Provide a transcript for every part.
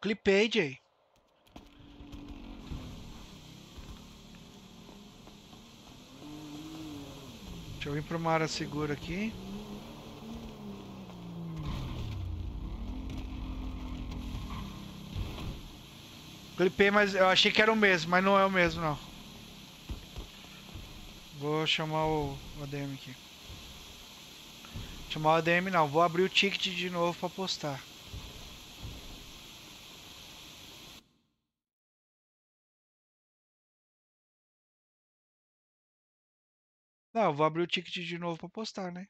Clipei, Jay. Deixa eu vir pra uma área segura aqui. Clipei, mas eu achei que era o mesmo, mas não é o mesmo não. Vou chamar o ADM aqui. Chamar o ADM não, vou abrir o ticket de novo para postar. Não, vou abrir o ticket de novo para postar, né?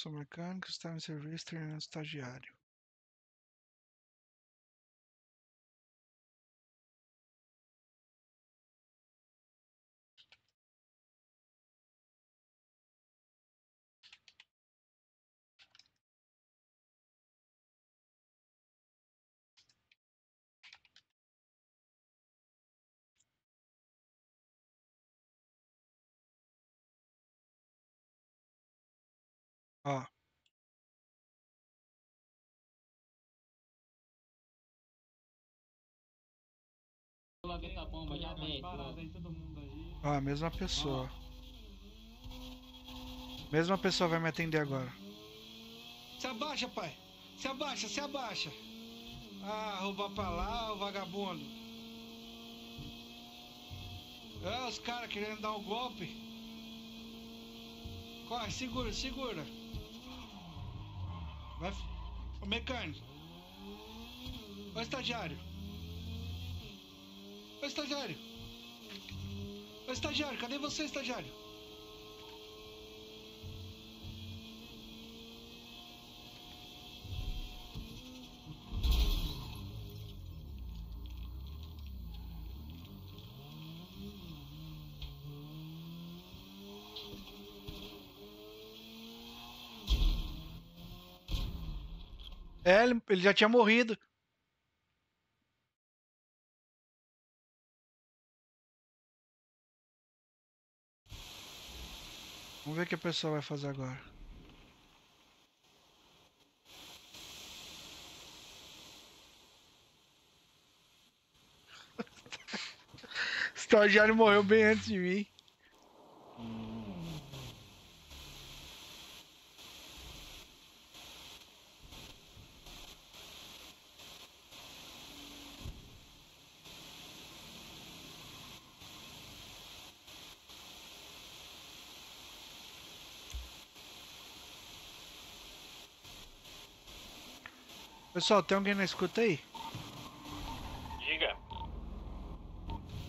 Sou mecânico, está em serviço, treinando estagiário. Ó, a mesma pessoa. Mesma pessoa vai me atender agora. Se abaixa, pai. Se abaixa, se abaixa. Ah, roubar pra lá, o vagabundo. É, os caras querendo dar um golpe. Corre, segura, segura. Vai. Ô mecânico. Ô estagiário. Ô estagiário. Ô estagiário, cadê você, estagiário? É, ele já tinha morrido. Que a pessoa vai fazer agora. O estagiário morreu bem antes de mim. Pessoal, tem alguém na escuta aí? Diga.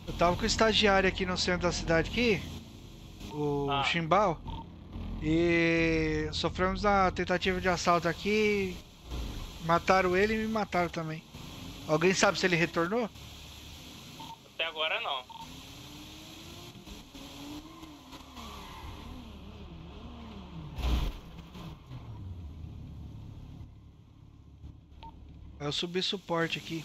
Eu tava com o estagiário aqui no centro da cidade aqui, o Ah. Chimbal, e sofremos uma tentativa de assalto aqui, mataram ele e me mataram também. Alguém sabe se ele retornou? Até agora não. Eu subi suporte aqui.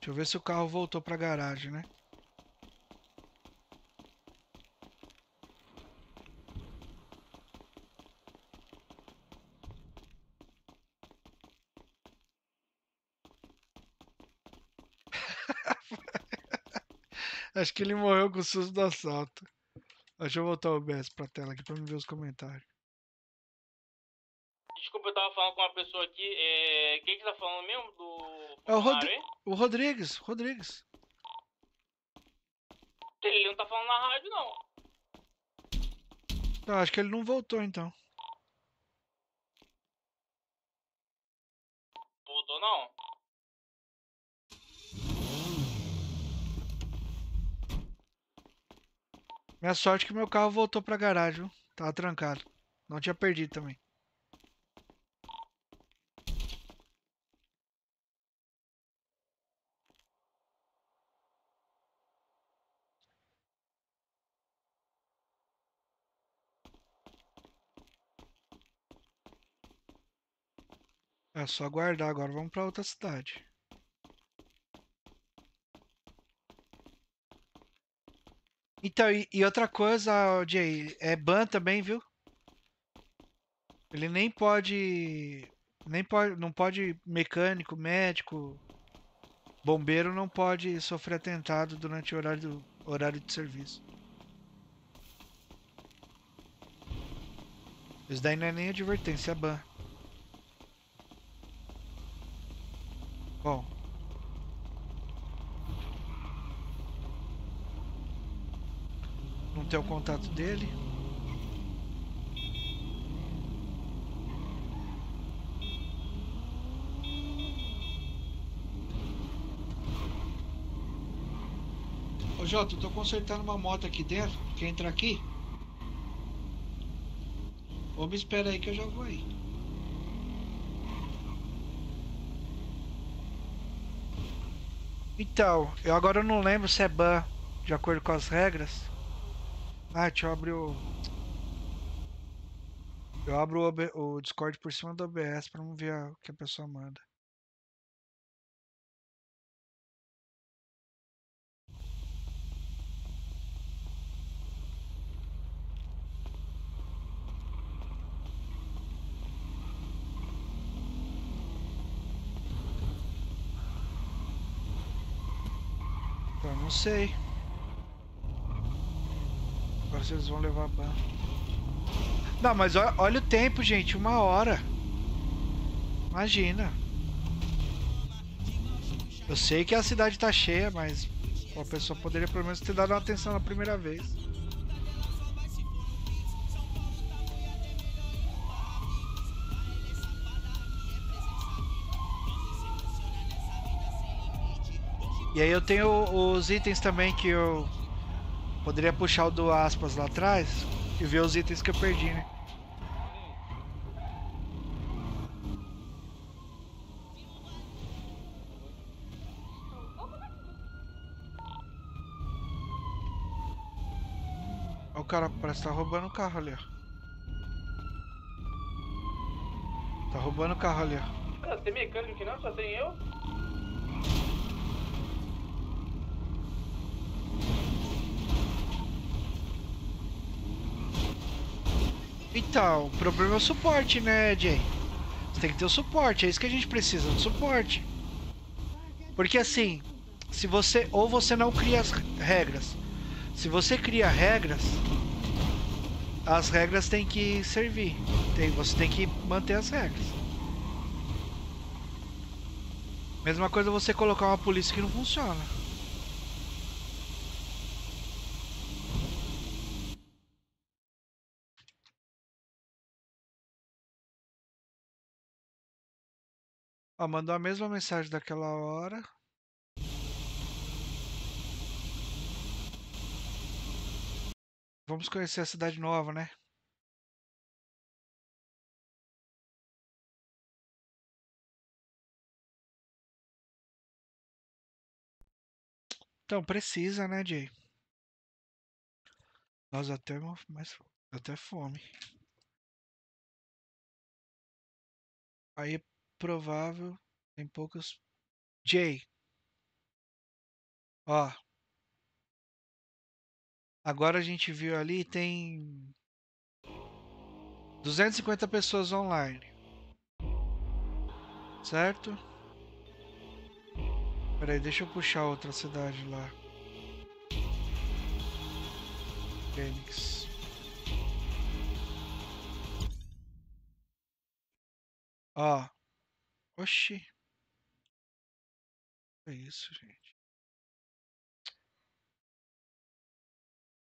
Deixa eu ver se o carro voltou pra garagem, né? Acho que ele morreu com o susto do assalto. Deixa eu voltar o OBS pra tela aqui pra me ver os comentários. Desculpa, eu tava falando com uma pessoa aqui. É... Quem que tá falando mesmo? Do. É o aí? O Rodrigues, Rodrigues. Ele não tá falando na rádio, não. Não, acho que ele não voltou então. Voltou, não. Minha sorte é que meu carro voltou pra garagem? Tava trancado. Não tinha perdido também. É só aguardar agora, vamos pra outra cidade. Então, e, e outra coisa, Jay, é ban também, viu? Ele nem pode, nem pode, não pode mecânico, médico, bombeiro não pode sofrer atentado durante o horário, do, horário de serviço. Isso daí não é nem advertência, é ban. Bom. Tem o contato dele. Ô Jota, eu tô consertando uma moto aqui dentro. Quer entrar aqui? Ou me espera aí que eu já vou aí. Então, eu agora não lembro se é ban de acordo com as regras. Ah, deixa eu abrir o. Eu abro o, o Discord por cima do OBS pra não ver o que a pessoa manda. Eu não sei. Agora vocês vão levar ban. Não, mas olha, olha o tempo, gente. Uma hora. Imagina. Eu sei que a cidade tá cheia, mas a pessoa poderia pelo menos ter dado uma atenção na primeira vez. E aí eu tenho os itens também que eu poderia puxar o do aspas lá atrás e ver os itens que eu perdi, né? O cara parece que tá roubando o carro ali, ó. Tá roubando o carro ali, ó. Ah, tem mecânico aqui não? Só tem eu? Então, o problema é o suporte, né, Jay? Você tem que ter o suporte, é isso que a gente precisa, do suporte. Porque assim, se você ou você não cria as regras. Se você cria regras, as regras têm que servir. Tem, você tem que manter as regras. Mesma coisa você colocar uma polícia que não funciona. Ó, mandou a mesma mensagem daquela hora. Vamos conhecer a cidade nova, né? Então, precisa, né, Jay? Nós até mais até fome. Aí provável tem poucos Jay, Ó. Agora a gente viu ali, tem 250 pessoas online. Certo? Peraí, deixa eu puxar outra cidade lá. Fênix. Ó. Oxi. É isso, gente.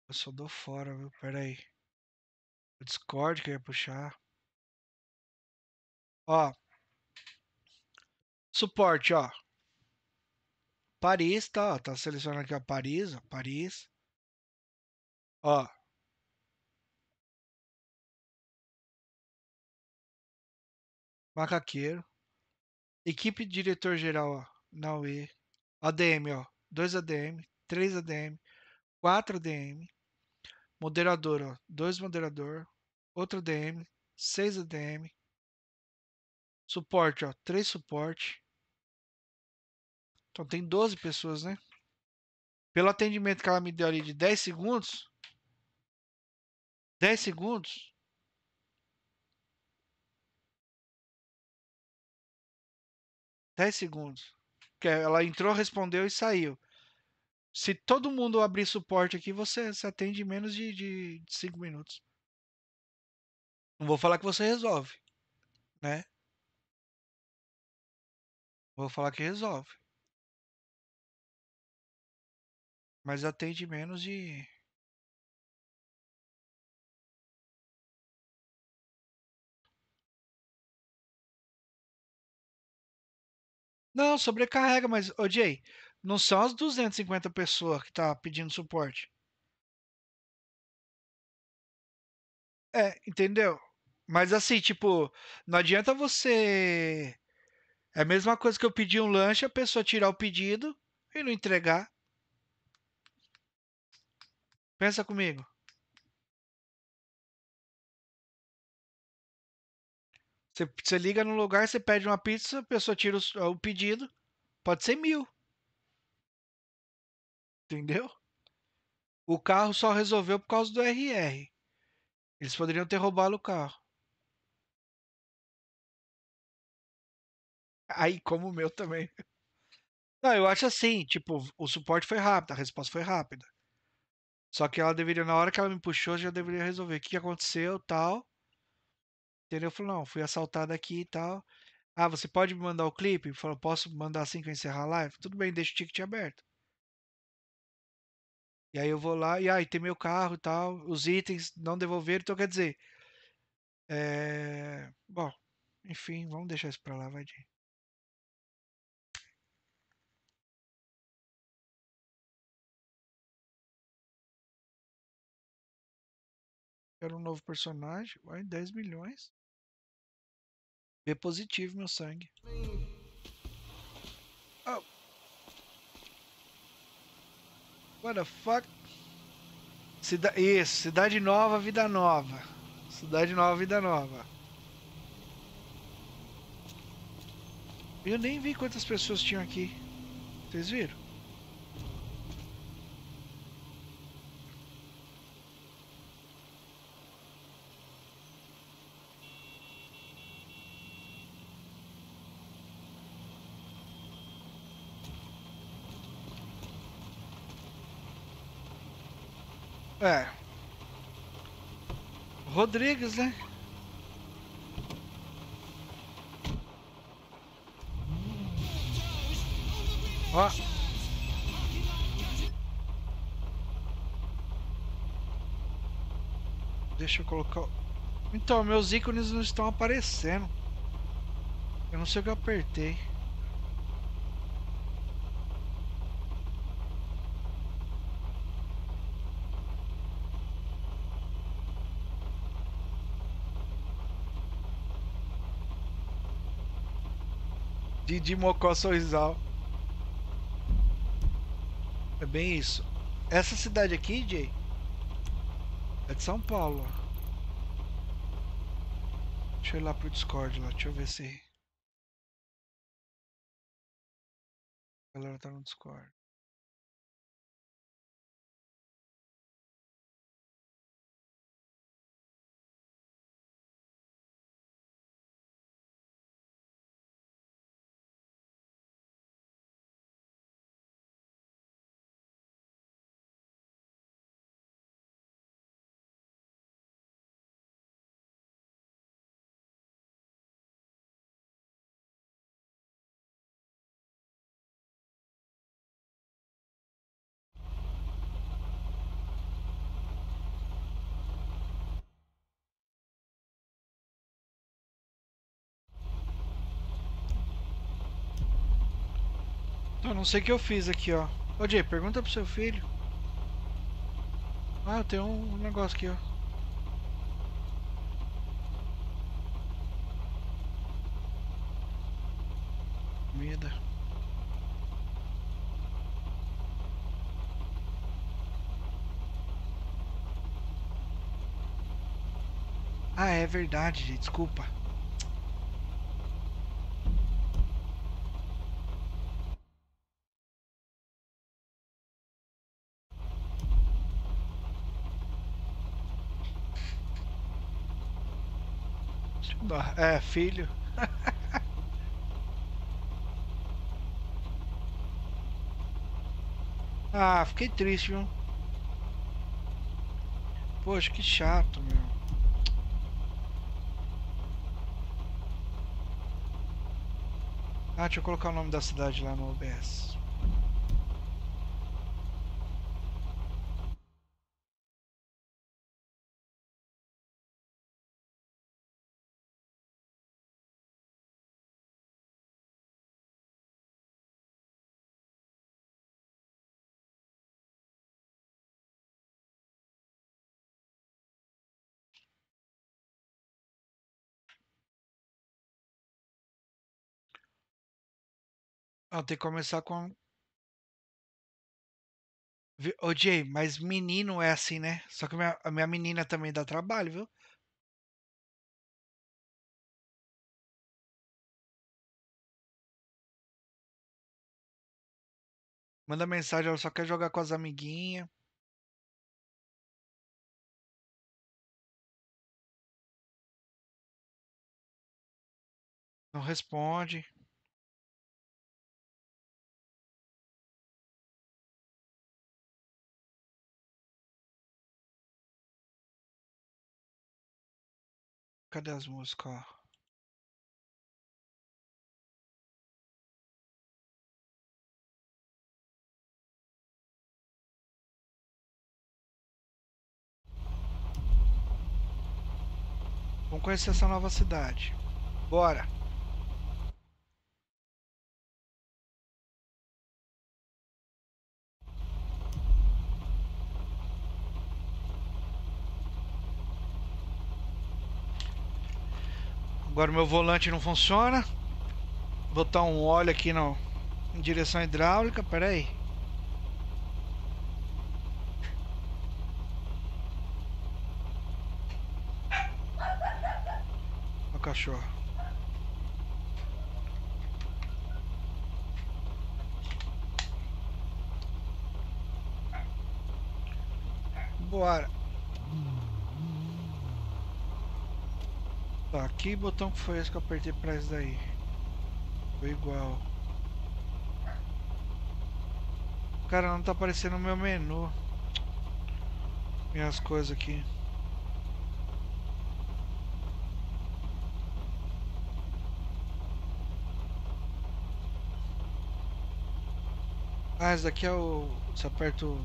Eu só dou fora, viu? Pera aí. O Discord que eu ia puxar. Ó. Suporte, ó. Paris, tá? Ó, tá selecionando aqui, ó. Paris, ó. Paris. Ó. Macaqueiro. Equipe diretor-geral, ó. Na UE. ADM, ó. 2 ADM, 3 ADM, 4 ADM. Moderador, ó. 2 moderador. Outro ADM, 6 ADM. Suporte, ó. 3 suporte. Então tem 12 pessoas, né? Pelo atendimento que ela me deu ali de 10 segundos. 10 segundos. Dez segundos. Que ela entrou, respondeu e saiu. Se todo mundo abrir suporte aqui, você, você atende em menos de, de, de cinco minutos. Não vou falar que você resolve, né? Vou falar que resolve. Mas atende menos de. Não, sobrecarrega, mas, ô Jay, não são as 250 pessoas que tá pedindo suporte. É, entendeu? Mas assim, tipo, não adianta você. É a mesma coisa que eu pedir um lanche, a pessoa tirar o pedido e não entregar. Pensa comigo. Você, você liga no lugar, você pede uma pizza, a pessoa tira o, o pedido. Pode ser mil. Entendeu? O carro só resolveu por causa do RR. Eles poderiam ter roubado o carro. Aí, como o meu também. Não, eu acho assim, tipo, o suporte foi rápido, a resposta foi rápida. Só que ela deveria, na hora que ela me puxou, já deveria resolver o que aconteceu tal. Entendeu? Eu falei, não, fui assaltado aqui e tal. Ah, você pode me mandar o clipe? Falou, posso mandar assim que eu encerrar a live? Tudo bem, deixa o ticket aberto. E aí eu vou lá e aí tem meu carro e tal, os itens não devolveram, então quer dizer. É... Bom, enfim, vamos deixar isso pra lá, vai de. Quero um novo personagem. Vai, 10 milhões. B positivo, meu sangue. Oh. What the fuck? Cida Isso, cidade nova, vida nova. Cidade nova, vida nova. Eu nem vi quantas pessoas tinham aqui. Vocês viram? É. Rodrigues, né? Ó. Deixa eu colocar. Então, meus ícones não estão aparecendo. Eu não sei o que eu apertei. Didi Mocó Sorrisal. É bem isso. Essa cidade aqui, Jay, é de São Paulo. Deixa eu ir lá pro Discord lá, deixa eu ver se. A galera tá no Discord. Não sei o que eu fiz aqui, ó. Ô Jay, pergunta pro seu filho. Ah, tem um negócio aqui, ó. Comida. Ah, é verdade, gente. Desculpa. É, filho. ah, fiquei triste, viu? Poxa, que chato, meu. Ah, deixa eu colocar o nome da cidade lá no OBS. Ah, tem que começar com. Ô, Jay, mas menino é assim, né? Só que a minha, a minha menina também dá trabalho, viu? Manda mensagem, ela só quer jogar com as amiguinhas. Não responde. Cadê as músicas, ó? Vamos conhecer essa nova cidade. Bora. Agora meu volante não funciona. Vou botar um óleo aqui no, em direção hidráulica. Pera aí. O cachorro. Bora. Tá, que botão que foi esse que eu apertei pra isso daí? Foi igual. Cara, não tá aparecendo no meu menu. Minhas coisas aqui. Ah, esse daqui é o. Você aperta o.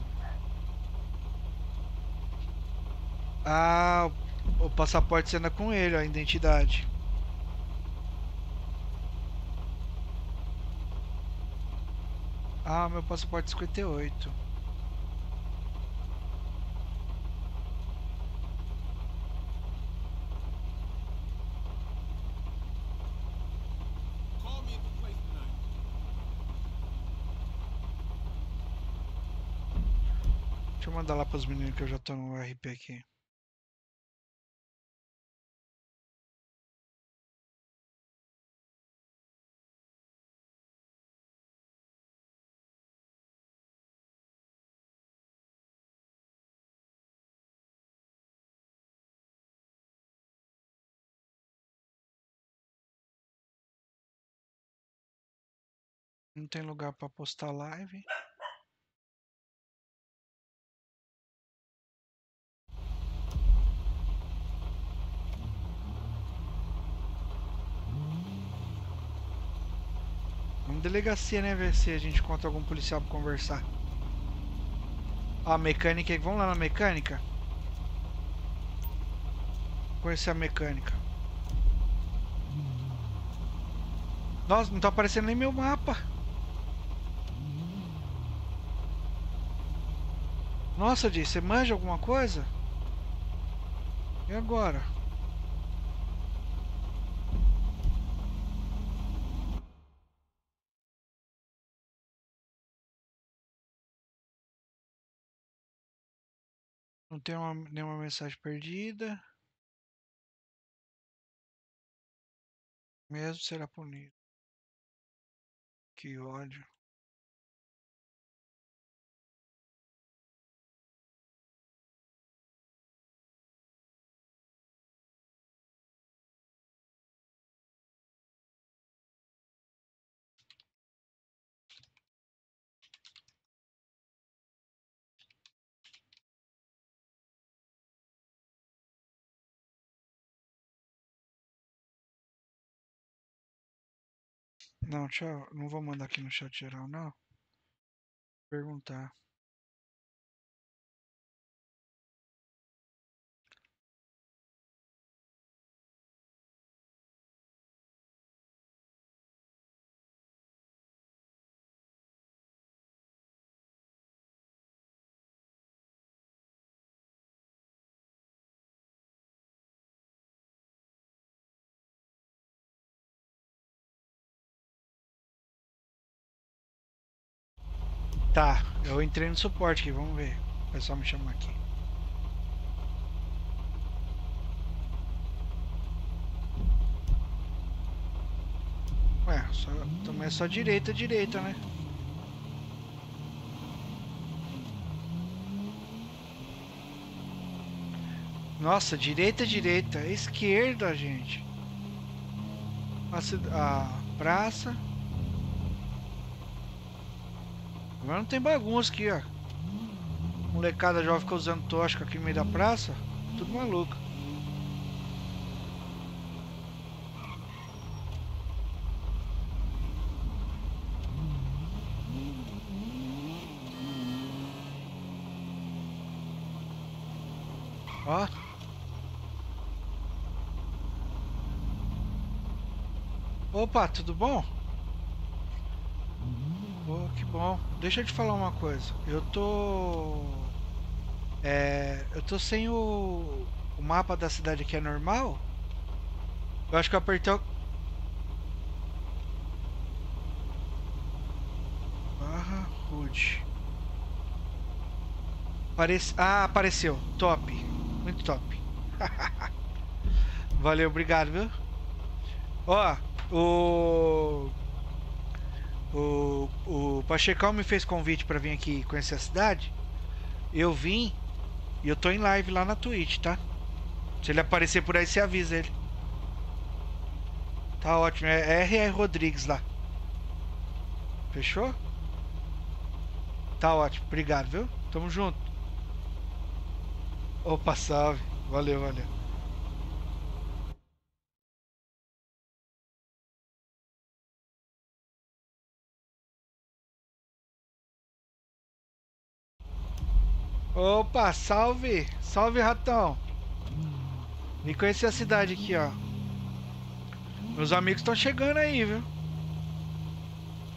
Ah, o passaporte você anda com ele, ó, a identidade. Ah, meu passaporte é 58. Call me at the place tonight. Deixa eu mandar lá pros meninos que eu já tô no RP aqui. Não tem lugar pra postar live. Vamos delegacia, né? Ver se a gente encontra algum policial pra conversar. A mecânica. Vamos lá na mecânica? Conhecer a mecânica. Nossa, não tá aparecendo nem meu mapa. Nossa, Jay, você manja alguma coisa? E agora? Não tem uma, nenhuma mensagem perdida. Mesmo será punido. Que ódio. Não, tchau. Não vou mandar aqui no chat geral, não. Perguntar. Tá, eu entrei no suporte aqui, vamos ver. O pessoal me chamar aqui. Ué, só, também é só direita, direita, né? Nossa, direita, direita. Esquerda, gente. A, a praça. Agora não tem bagunça aqui, ó. Molecada jovem fica usando tóxico aqui no meio da praça. Tudo maluco. Ó. Opa, tudo bom? Que bom. Deixa eu te falar uma coisa. Eu tô. É. Eu tô sem o. O mapa da cidade aqui é normal? Eu acho que eu apertei o. Barra Rude. Aparece... Ah, apareceu. Top. Muito top. Valeu, obrigado, viu? Ó, o. O, o Pachecão me fez convite pra vir aqui conhecer a cidade. Eu vim e eu tô em live lá na Twitch, tá? Se ele aparecer por aí, você avisa ele. Tá ótimo, é R.R. Rodrigues lá. Fechou? Tá ótimo, obrigado, viu? Tamo junto. Opa, salve. Valeu, valeu. Opa, salve! Salve, ratão! Vim conhecer a cidade aqui, ó. Meus amigos estão chegando aí, viu?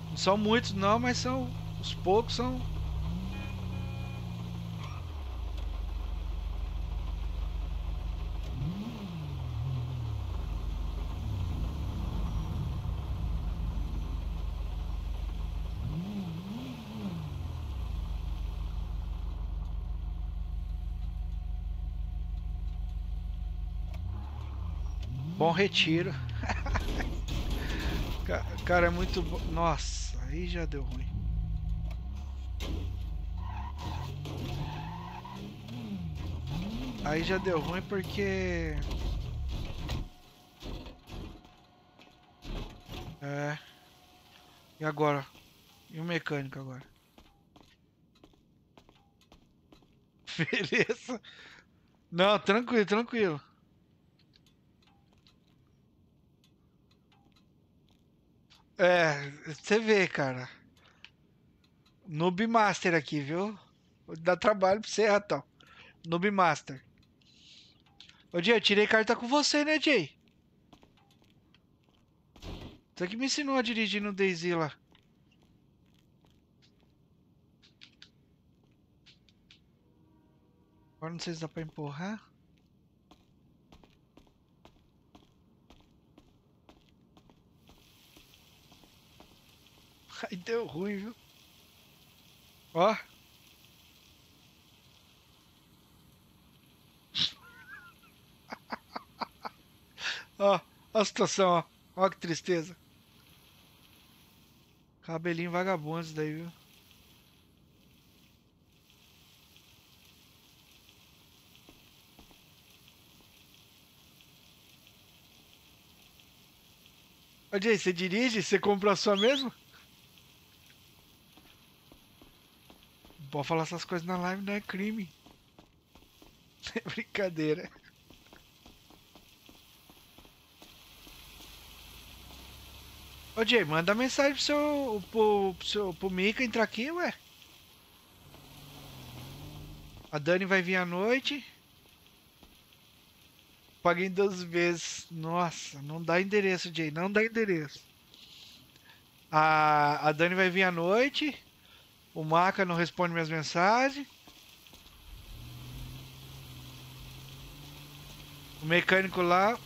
Não são muitos não, mas são. Os poucos são. Bom retiro. Ca- Cara, é muito bom. Nossa, aí já deu ruim. Aí já deu ruim porque. É. E agora? E o mecânico agora? Beleza. Não, tranquilo, tranquilo. É, você vê, cara. Noob Master aqui, viu? Dar trabalho pra você, ratão. Noob Master. Ô, Jay, eu tirei carta com você, né, Jay? Você que me ensinou a dirigir no Daisy lá. Agora não sei se dá pra empurrar. Aí deu ruim, viu? Ó. ó, ó a situação, ó. Ó que tristeza. Cabelinho vagabundo isso daí, viu? Ô Jay, você dirige? Você comprou a sua mesmo? Pode falar essas coisas na live, não é crime. É brincadeira. Ô Jay, manda mensagem pro seu. pro, pro, pro Mika entrar aqui, ué. A Dani vai vir à noite. Paguei duas vezes. Nossa, não dá endereço, Jay. Não dá endereço. A, a Dani vai vir à noite. O Maca não responde minhas mensagens. O mecânico lá.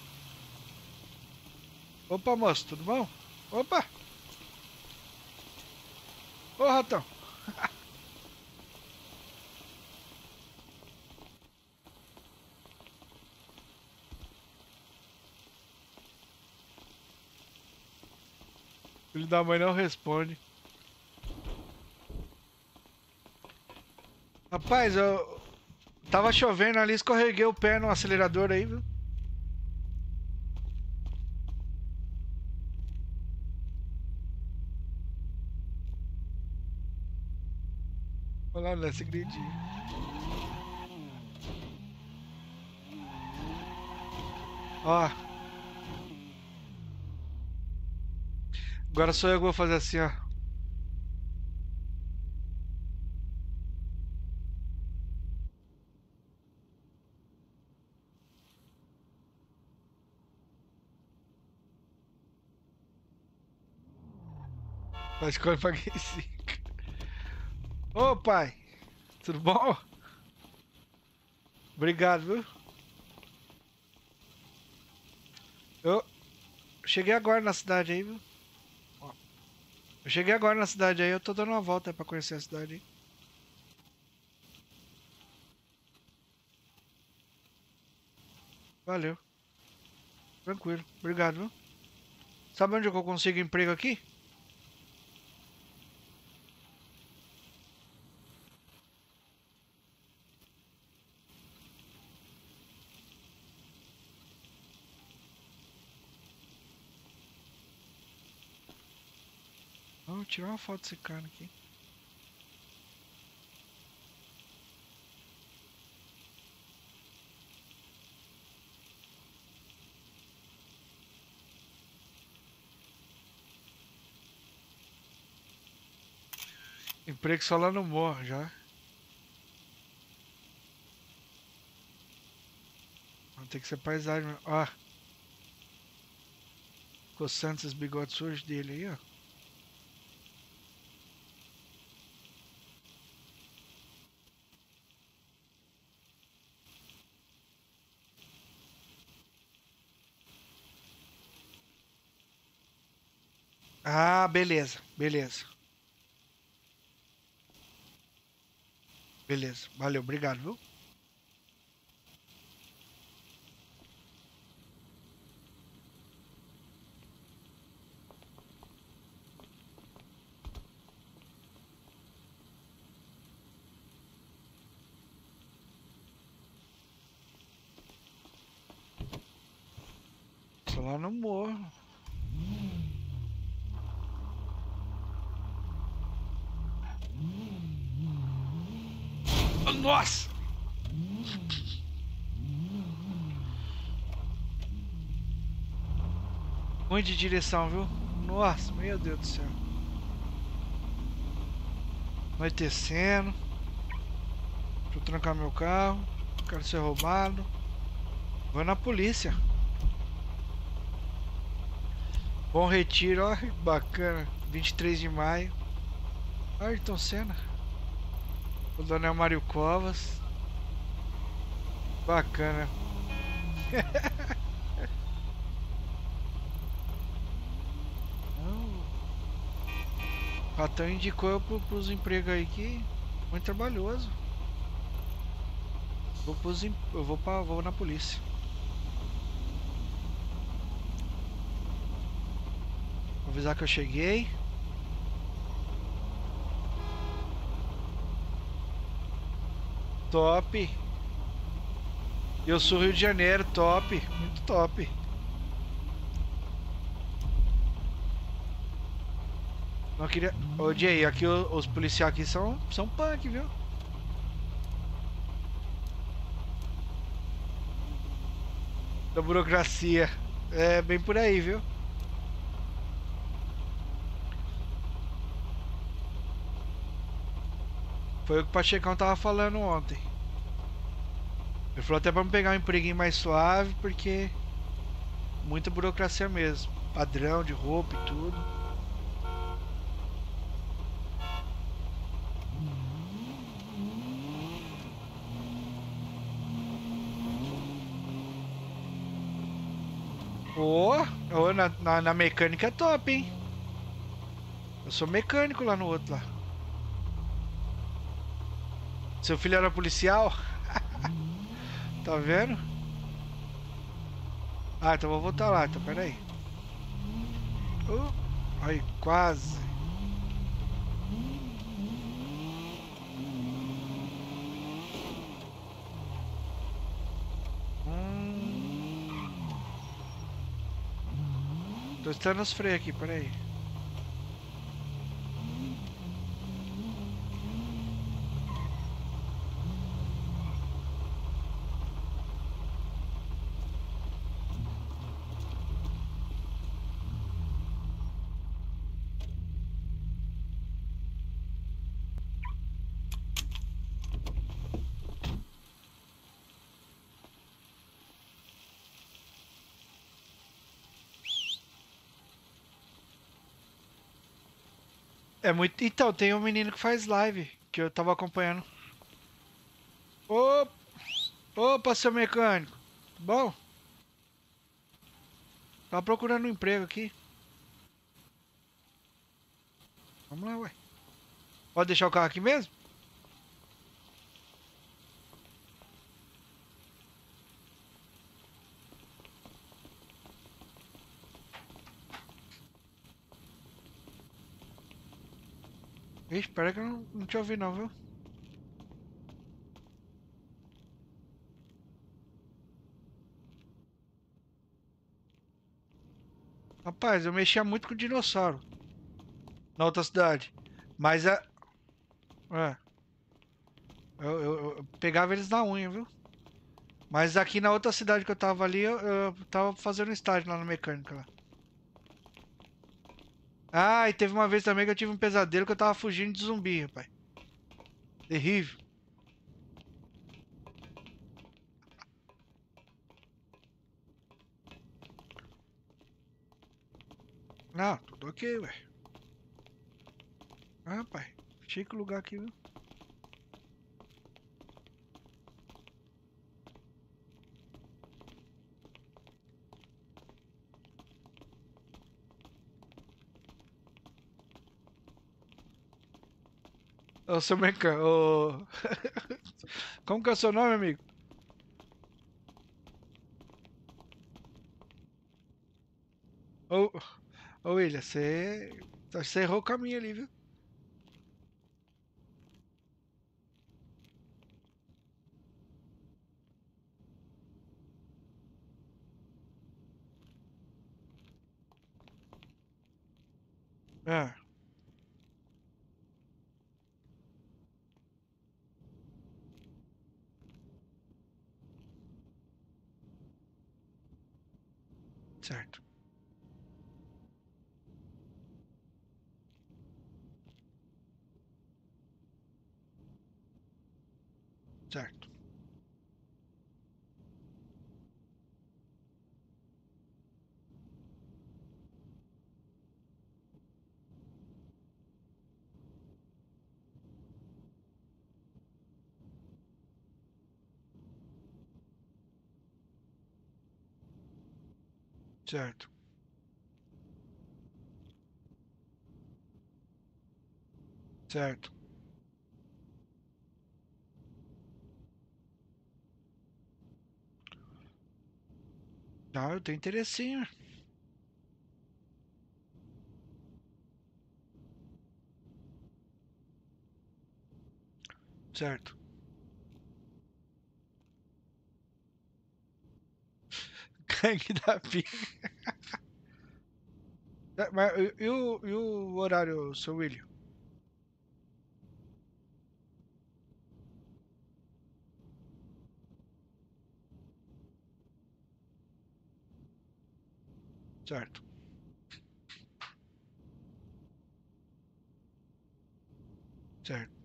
Opa, moço, tudo bom? Opa! Ô, ratão. Filho da mãe não responde. Rapaz, eu tava chovendo ali, escorreguei o pé no acelerador aí, viu? Olha lá nesse gridinho. Ó. Agora sou eu que vou fazer assim, ó. Mas escolhe paguei 5. Ô pai, tudo bom? Obrigado, viu? Eu cheguei agora na cidade aí, viu? Eu cheguei agora na cidade aí, eu tô dando uma volta pra conhecer a cidade aí. Valeu. Tranquilo. Obrigado, viu? Sabe onde eu consigo emprego aqui? Vou tirar uma foto desse cara aqui. Emprego só lá no morro já. Tem que ser paisagem. Ó. Coçando esses bigodes sujos dele aí, ó. Ah, beleza, beleza. Beleza, valeu, obrigado, viu? Tô lá no morro. Nossa! Ruim de direção, viu? Nossa, meu Deus do céu. Anoitecendo. Deixa eu trancar meu carro. Quero ser roubado. Vou na polícia. Bom retiro, ó. Bacana. 23 de maio. Ayrton Senna. O Daniel Mário Covas. Bacana. Não. O Ratão indicou pro, pros empregos aí que muito trabalhoso. Vou pros, eu vou, pra, vou na polícia. Vou avisar que eu cheguei. Top. Eu sou Rio de Janeiro, top. Muito top. Não queria. Ô Jay, aqui os policiais aqui são, são punk, viu? Da burocracia. É bem por aí, viu? Foi o que o Pachecão tava falando ontem. Ele falou até pra me pegar um empreguinho mais suave, porque muita burocracia mesmo. Padrão de roupa e tudo. Ô, na, na, na mecânica é top, hein? Eu sou mecânico lá no outro lá. Seu filho era policial? tá vendo? Ah, então vou voltar lá, então peraí. Uh, aí, quase. Hum. Tô estando os freios aqui, peraí. É muito. Então, tem um menino que faz live que eu tava acompanhando. Ô, opa, seu mecânico. Bom? Tava procurando um emprego aqui. Vamos lá, ué. Pode deixar o carro aqui mesmo? Espera que eu não, não te ouvi não, viu? Rapaz, eu mexia muito com dinossauro. Na outra cidade. Mas é. É. Eu, eu- eu pegava eles na unha, viu? Mas aqui na outra cidade que eu tava ali, eu, eu tava fazendo estágio lá na mecânica lá. Ah, e teve uma vez também que eu tive um pesadelo que eu tava fugindo de zumbi, rapaz. Terrível. Não, tudo ok, ué. Ah, rapaz, o lugar aqui, viu? Ô, seu mecânico, ô... Como que é o seu nome, amigo? Ô, ô William, você... Você errou o caminho ali, viu? É. Certo. Certo. Certo. Certo. Não, eu tenho interessinho. Certo. Gangue da pinga. É, Mas e, e o, e o horário, seu William? Certo. Certo.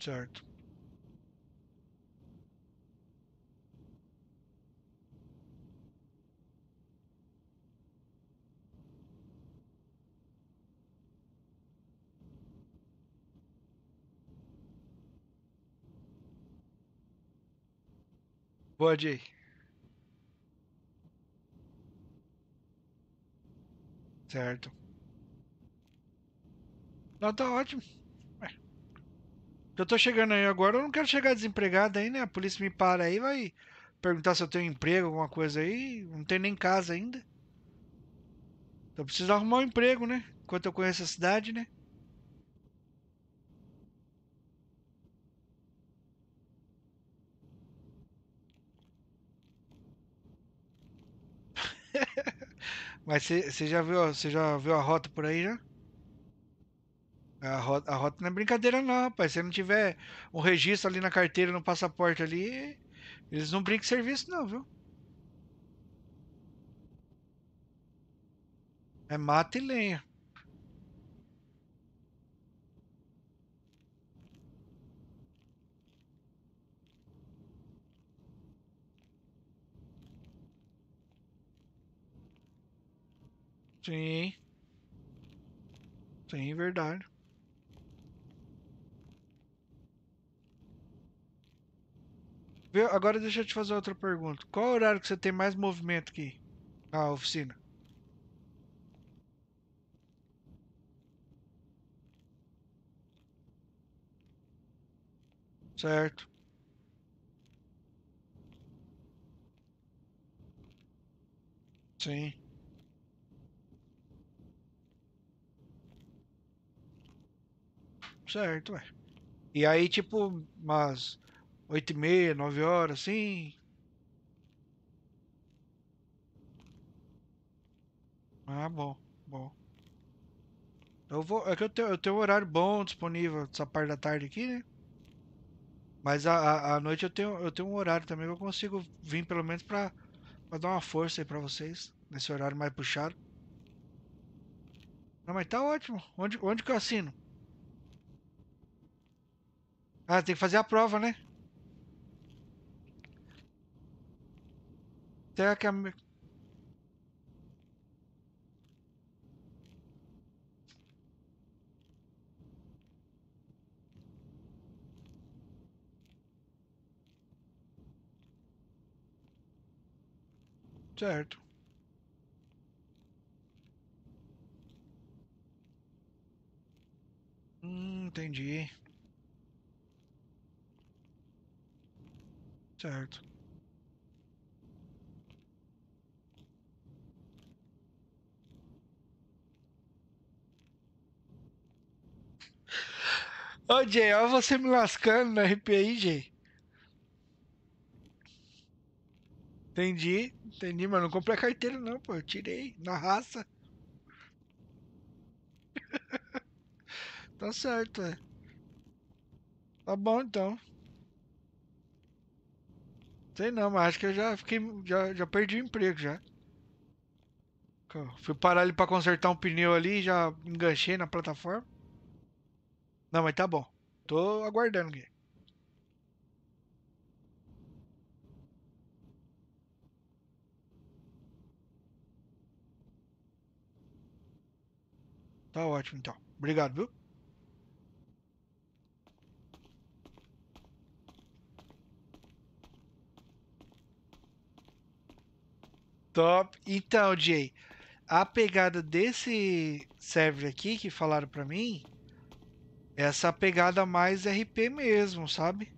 Certo. Boa, Jay. Certo. Não, tá ótimo. Eu tô chegando aí agora, eu não quero chegar desempregado aí, né? A polícia me para aí, vai perguntar se eu tenho emprego, alguma coisa aí. Não tenho nem casa ainda. Eu preciso arrumar um emprego, né? Enquanto eu conheço a cidade, né? Mas você já viu, você já viu a rota por aí já? A rota, a rota não é brincadeira não, rapaz. Se não tiver um registro ali na carteira, no passaporte ali, eles não brincam serviço não, viu? É mata e lenha. Sim, sim, verdade. Agora deixa eu te fazer outra pergunta. Qual é o horário que você tem mais movimento aqui na oficina? Certo, sim, certo, ué. E aí, tipo, umas oito e meia, nove horas, assim. Ah, bom, bom. Eu vou, é que eu tenho, eu tenho um horário bom disponível essa parte da tarde aqui, né? Mas à noite eu tenho, eu tenho um horário também que eu consigo vir pelo menos pra, pra dar uma força aí pra vocês. Nesse horário mais puxado. Não, mas tá ótimo. Onde, onde que eu assino? Ah, tem que fazer a prova, né? Será que a... Certo. Hum, entendi. Certo. Ô, Jay, olha você me lascando na RPI, Jay. Entendi, entendi, mas não comprei a carteira não, pô. Eu tirei na raça. Tá certo, é. Tá bom então. Sei não, mas acho que eu já fiquei. Já, já perdi o emprego já. Fui parar ali pra consertar um pneu ali, já enganchei na plataforma. Não, mas tá bom. Tô aguardando aqui. Tá ótimo, então. Obrigado, viu? Top. Então, Jay, a pegada desse server aqui que falaram pra mim, essa pegada mais RP mesmo, sabe?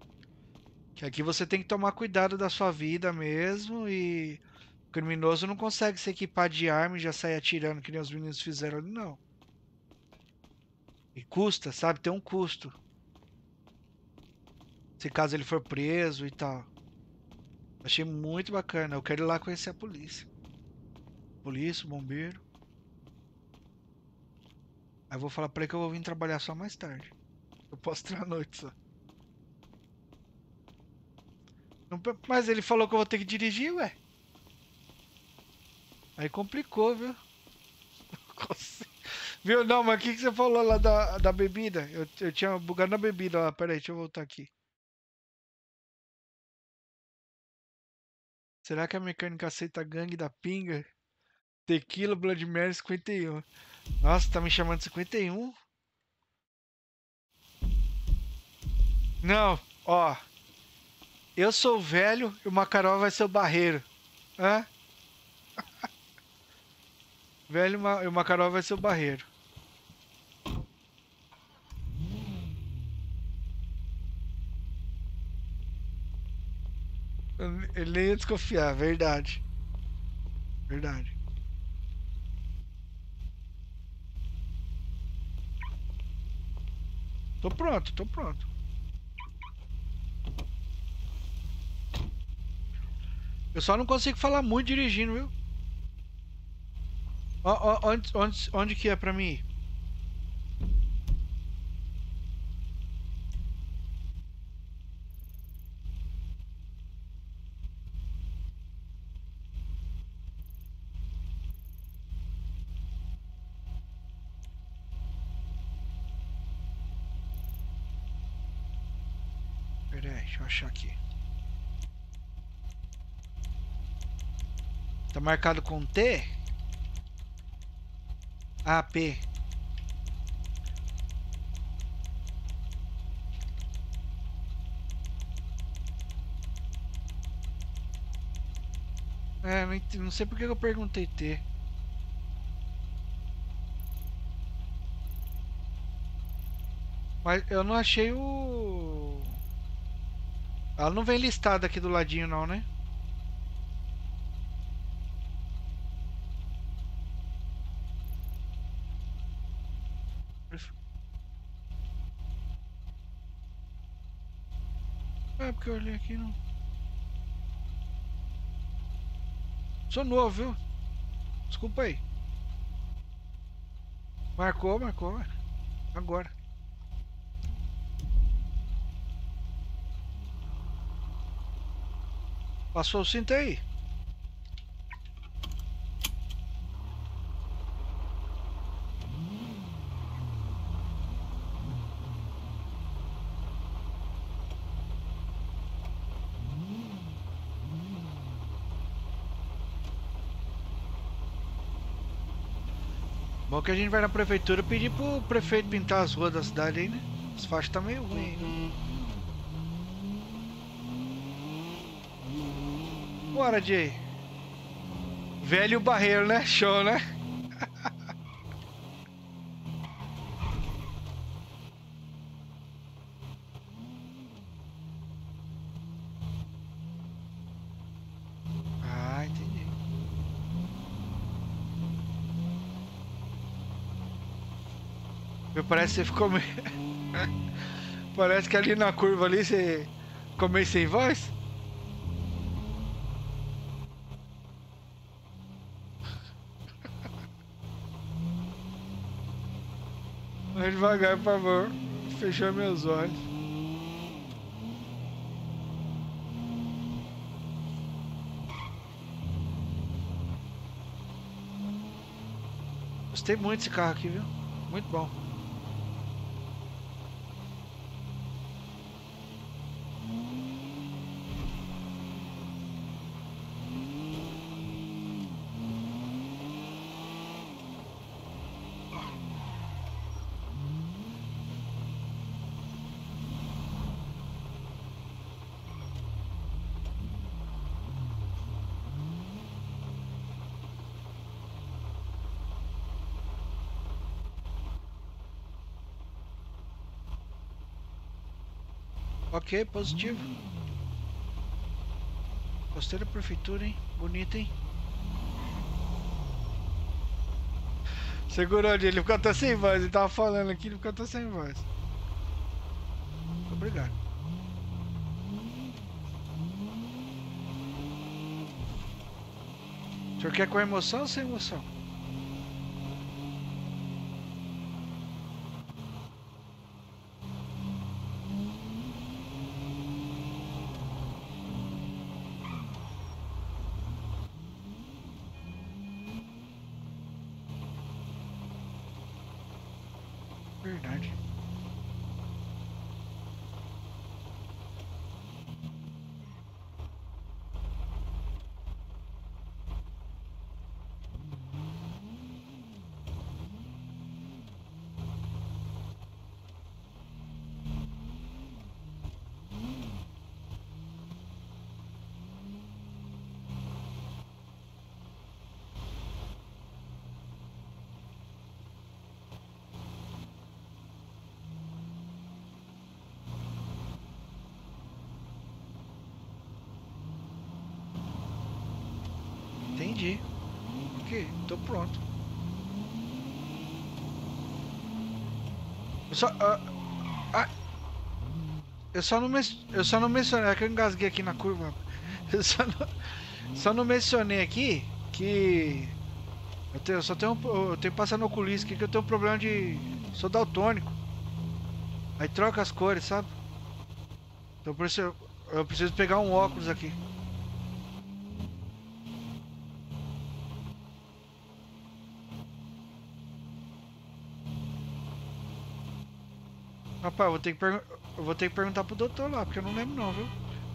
Que aqui você tem que tomar cuidado da sua vida mesmo e o criminoso não consegue se equipar de arma e já sair atirando que nem os meninos fizeram ali, não. E custa, sabe? Tem um custo. Se caso ele for preso e tal. Achei muito bacana. Eu quero ir lá conhecer a polícia. Polícia, bombeiro. Aí eu vou falar pra ele que eu vou vir trabalhar só mais tarde. Eu posso entrar à noite só. Não, mas ele falou que eu vou ter que dirigir, ué. Aí complicou, viu? Viu? Não, mas o que, que você falou lá da, da bebida? Eu, eu tinha bugado na bebida lá. Pera aí, deixa eu voltar aqui. Será que a mecânica aceita gangue da pinga? Tequila Blood Mary 51. Nossa, tá me chamando de 51? Não, ó. Eu sou o velho e o Macarol vai ser o barreiro. Hã? velho e o Macarol vai ser o barreiro. Ele nem ia desconfiar, verdade. Verdade. Tô pronto, tô pronto. Eu só não consigo falar muito dirigindo, viu? onde, onde, onde que é pra mim ir? Eu achar aqui. Tá marcado com T? Ah, P. É, não sei porque eu perguntei T. Mas eu não achei o... Ela não vem listada aqui do ladinho não, né? É porque eu olhei aqui não. Sou novo, viu? Desculpa aí. Marcou, marcou. Agora. Passou o cinto aí. Bom que a gente vai na prefeitura pedir pro prefeito pintar as ruas da cidade aí, né? As faixas tá meio ruim. Né? Bora, Jay. Velho barreiro, né? Show, né? ah, entendi. Parece que você ficou meio... Parece que ali na curva ali você meio sem voz. Vai devagar, por favor. Fechar meus olhos. Gostei muito desse carro aqui, viu? Muito bom. Ok, positivo. Gostei da prefeitura, hein? Bonita, hein? Segurou ali, ele ficou até sem voz. Ele tava falando aqui, ele ficou até sem voz. Obrigado. O senhor quer com emoção ou sem emoção? Verdade. Entendi. Ok, tô pronto. Eu só. ah, ah, eu só não eu só não mencionei, é que eu engasguei aqui na curva. Eu só não, só não mencionei aqui que eu, tenho, eu só tenho eu tenho passando oculista aqui que eu tenho um problema de sou daltônico. Aí troca as cores, sabe? Então eu, eu preciso pegar um óculos aqui. Rapaz, vou ter que, eu vou ter que perguntar pro doutor lá, porque eu não lembro não, viu?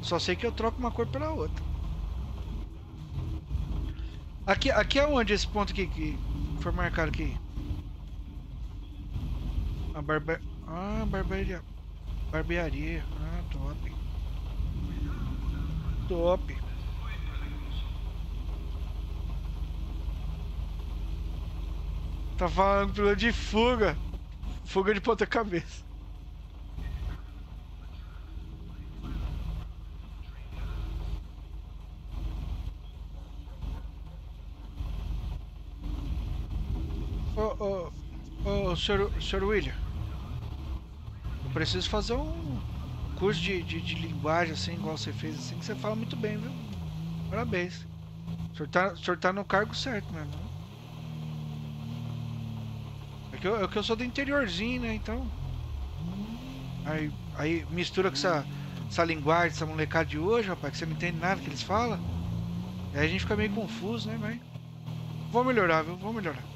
Só sei que eu troco uma cor pela outra. Aqui, aqui é onde esse ponto aqui que foi marcado aqui? A barba... Ah, barbearia. Barbearia. Ah, top. Top. Tá falando de fuga. Fuga de ponta cabeça. Ô, ô, ô, senhor, senhor William. Eu preciso fazer um curso de, de, de linguagem, assim, igual você fez, assim, que você fala muito bem, viu? Parabéns. O senhor tá, o senhor tá no cargo certo mesmo. né? É que, eu, é que eu sou do interiorzinho, né? Então. Aí, aí mistura com essa, essa linguagem, essa molecada de hoje, rapaz, que você não entende nada que eles falam. Aí a gente fica meio confuso, né, mas. Vou melhorar, viu? Vou melhorar.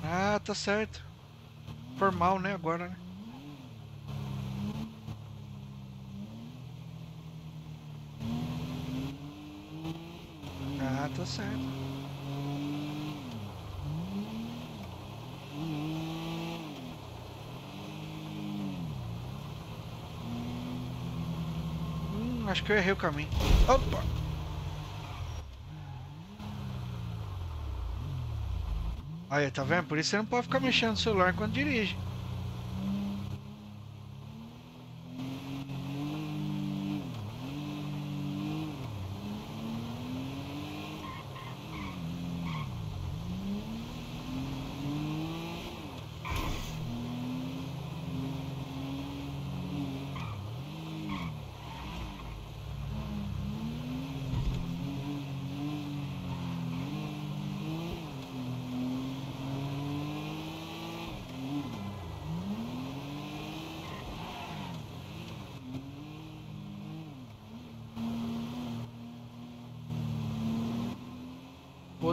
Ah, tá certo. Formal, né? Agora, né? Ah, tá certo. Hum, acho que eu errei o caminho. Opa! Aí, tá vendo? Por isso você não pode ficar mexendo no celular enquanto dirige.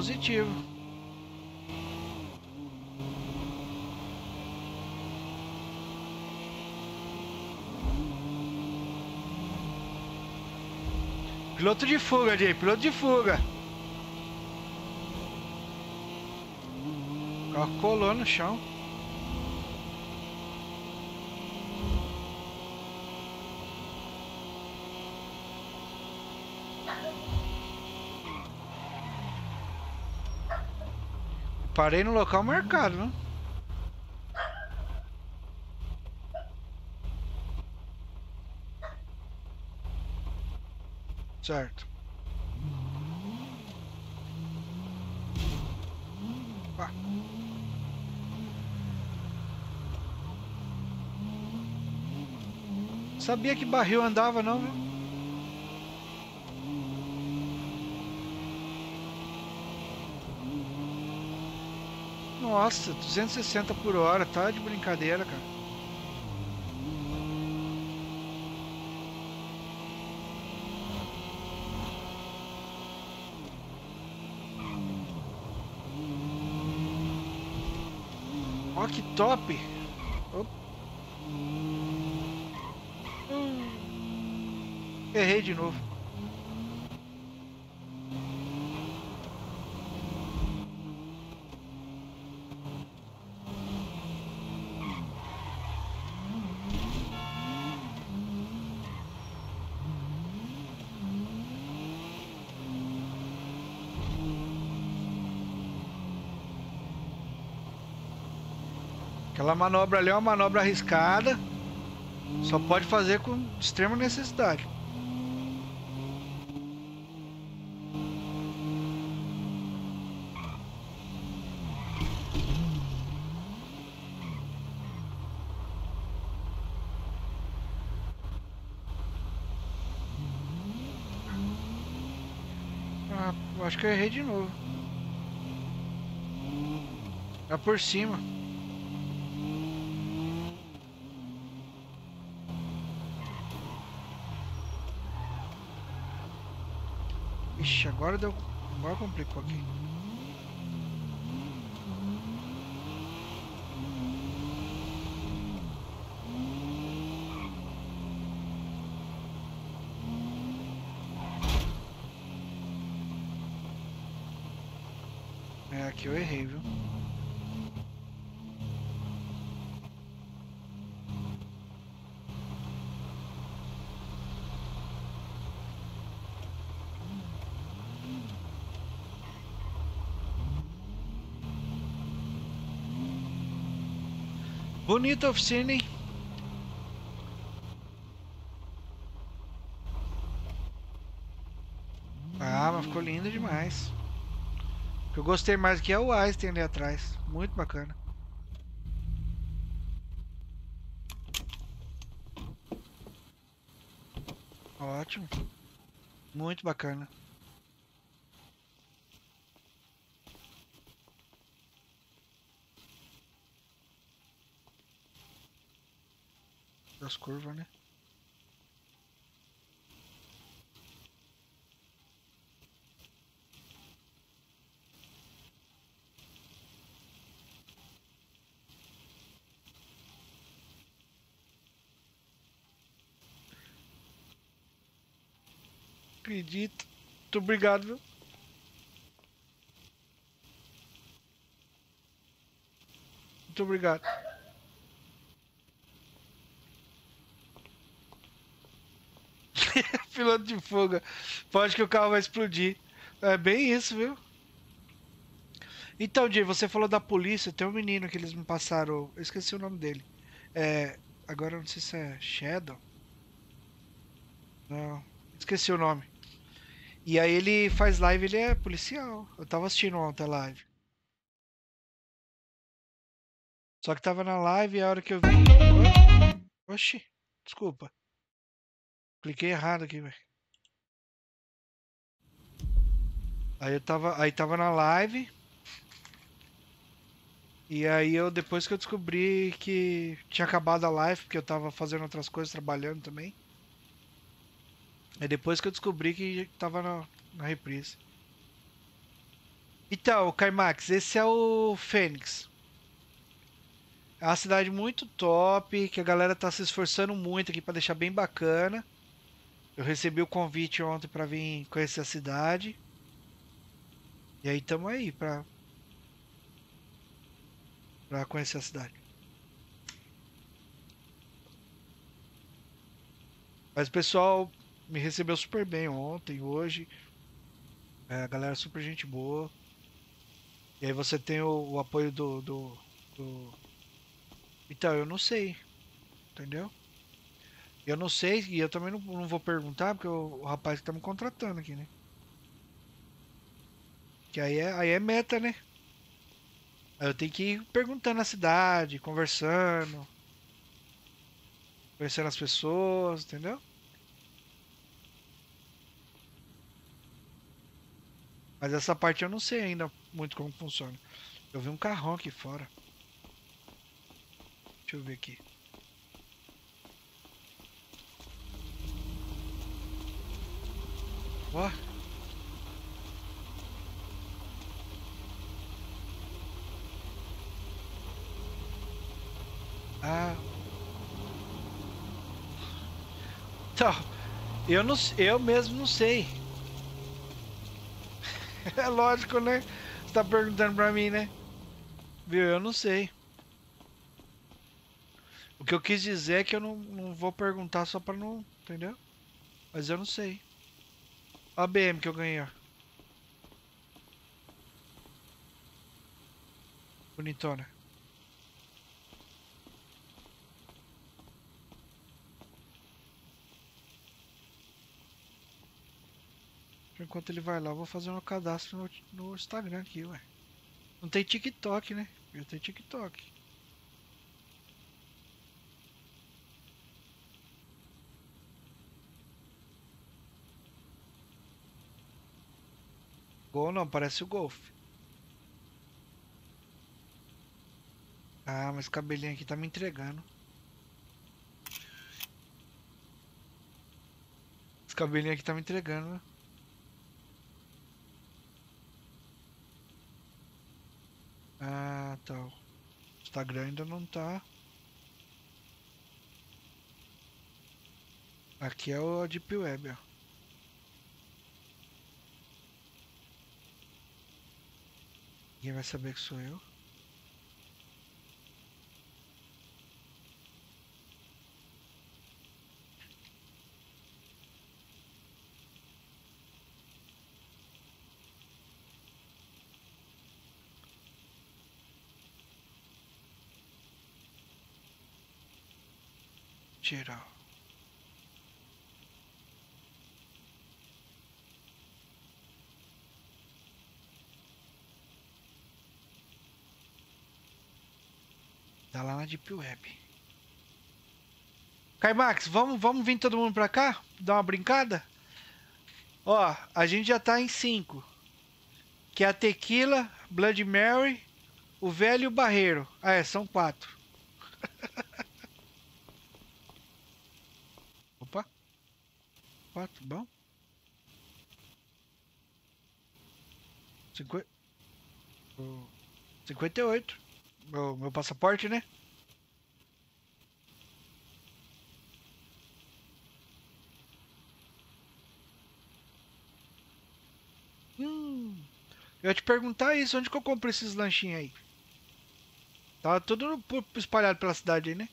Positivo. Piloto de fuga, Jay. Piloto de fuga. O carro colou no chão. Parei no local marcado, né? Certo. Sabia que barril andava não, viu? Nossa, 260 por hora, tá de brincadeira, cara. Ó que top! Op. Hum. Errei de novo. Aquela manobra ali é uma manobra arriscada. Só pode fazer com extrema necessidade. Ah, acho que eu errei de novo. Tá por cima. Ixi, agora deu. Agora complicou aqui. É, aqui eu errei, viu? Bonita oficina, hein? Ah, mas ficou linda demais. O que eu gostei mais aqui é o Einstein ali atrás. Muito bacana. Ótimo. Muito bacana. Das curvas, né? Acredito. Muito obrigado, viu? Muito obrigado. Piloto de fuga. Pode que o carro vai explodir. É bem isso, viu? Então, Jay, você falou da polícia. Tem um menino que eles me passaram. Eu esqueci o nome dele. É. Agora eu não sei se é Shadow. Não. Esqueci o nome. E aí ele faz live, ele é policial. Eu tava assistindo ontem a live. Só que tava na live e a hora que eu vi. Oxi, desculpa. Cliquei errado aqui, velho. Aí eu tava, aí tava na live. E aí eu depois que eu descobri que tinha acabado a live, porque eu tava fazendo outras coisas, trabalhando também. É depois que eu descobri que tava na, na reprise. Então, Kaimax, esse é o Fênix. É uma cidade muito top, que a galera tá se esforçando muito aqui para deixar bem bacana. Eu recebi o convite ontem para vir conhecer a cidade. E aí tamo aí pra, pra conhecer a cidade. Mas o pessoal me recebeu super bem ontem, hoje. É, a galera super gente boa. E aí você tem o, o apoio do, do, do. Então, eu não sei. Entendeu? Eu não sei, e eu também não, não vou perguntar, porque o, o rapaz que tá me contratando aqui, né? Que aí é, aí é meta, né? Aí eu tenho que ir perguntando na cidade, conversando. Conhecendo as pessoas, entendeu? Mas essa parte eu não sei ainda muito como funciona. Eu vi um carrão aqui fora. Deixa eu ver aqui. Ó. Ah. Então, eu não, eu mesmo não sei. É lógico, né? Você tá perguntando pra mim, né? Viu? Eu não sei. O que eu quis dizer é que eu não, não vou perguntar só pra não. Entendeu? Mas eu não sei. A BM que eu ganhei, ó. Bonitona. Enquanto ele vai lá, eu vou fazer um cadastro no, no Instagram aqui, ué. Não tem TikTok, né? Eu tenho TikTok. Gol não, parece o Golf. Ah, mas o cabelinho aqui tá me entregando. Esse cabelinho aqui tá me entregando, né? Ah, tá. O Instagram ainda não tá. Aqui é o Deep Web, ó. Ninguém vai saber que sou eu. Geral. Tá lá na Deep Web. Caimax, vamos, vamos vir todo mundo pra cá? Dar uma brincada? Ó, a gente já tá em 5. Que é a Tequila, Blood Mary, o Velho e o Barreiro. Ah, é, são quatro. Opa. Quatro, bom. Cinqu... Cinquenta e oito. Meu, meu passaporte, né? Hum, eu ia te perguntar isso, onde que eu compro esses lanchinhos aí? Tava tudo espalhado pela cidade aí, né?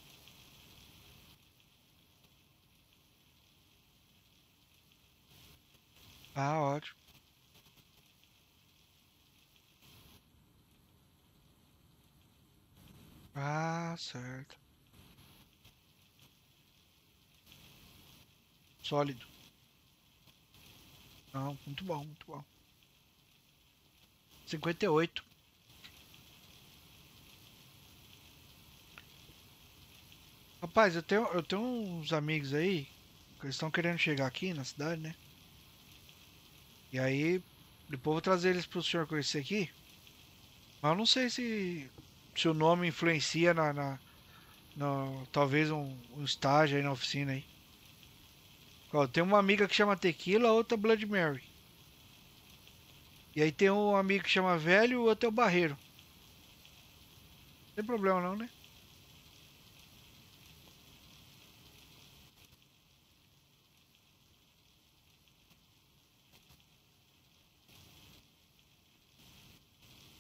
Ah, ótimo. Ah, certo. Sólido. Não, muito bom, muito bom. 58. Rapaz, eu tenho, eu tenho uns amigos aí que estão querendo chegar aqui na cidade, né? E aí, depois vou trazer eles pro senhor conhecer aqui. Mas eu não sei se, se o nome influencia na, na, na talvez um, um, estágio aí na oficina aí. Ó, tem uma amiga que chama Tequila, outra Blood Mary. E aí tem um amigo que chama Velho o outro é o Barreiro. Não tem problema não, né?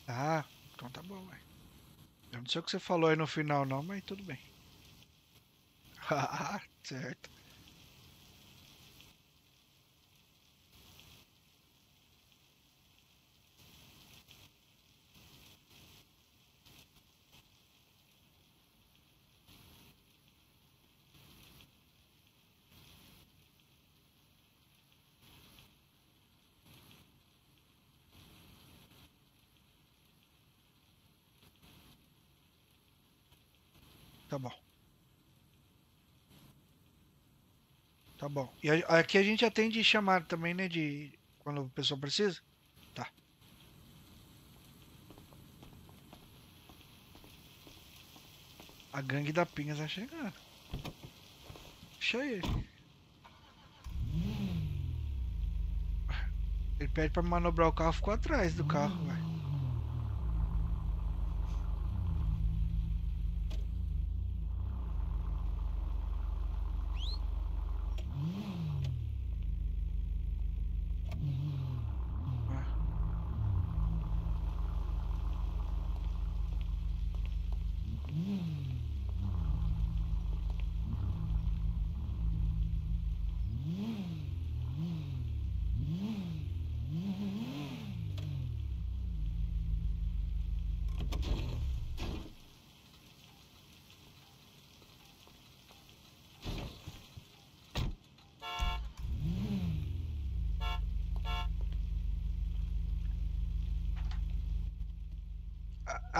Ah, então tá bom, ué. Não sei o que você falou aí no final não, mas tudo bem. Ah, certo. Tá bom. Tá bom. E aqui a gente atende chamado também, né? De quando a pessoa precisa? Tá. A gangue da Pinha tá chegando. Deixa ele. Ele pede pra manobrar o carro, ficou atrás do carro, velho.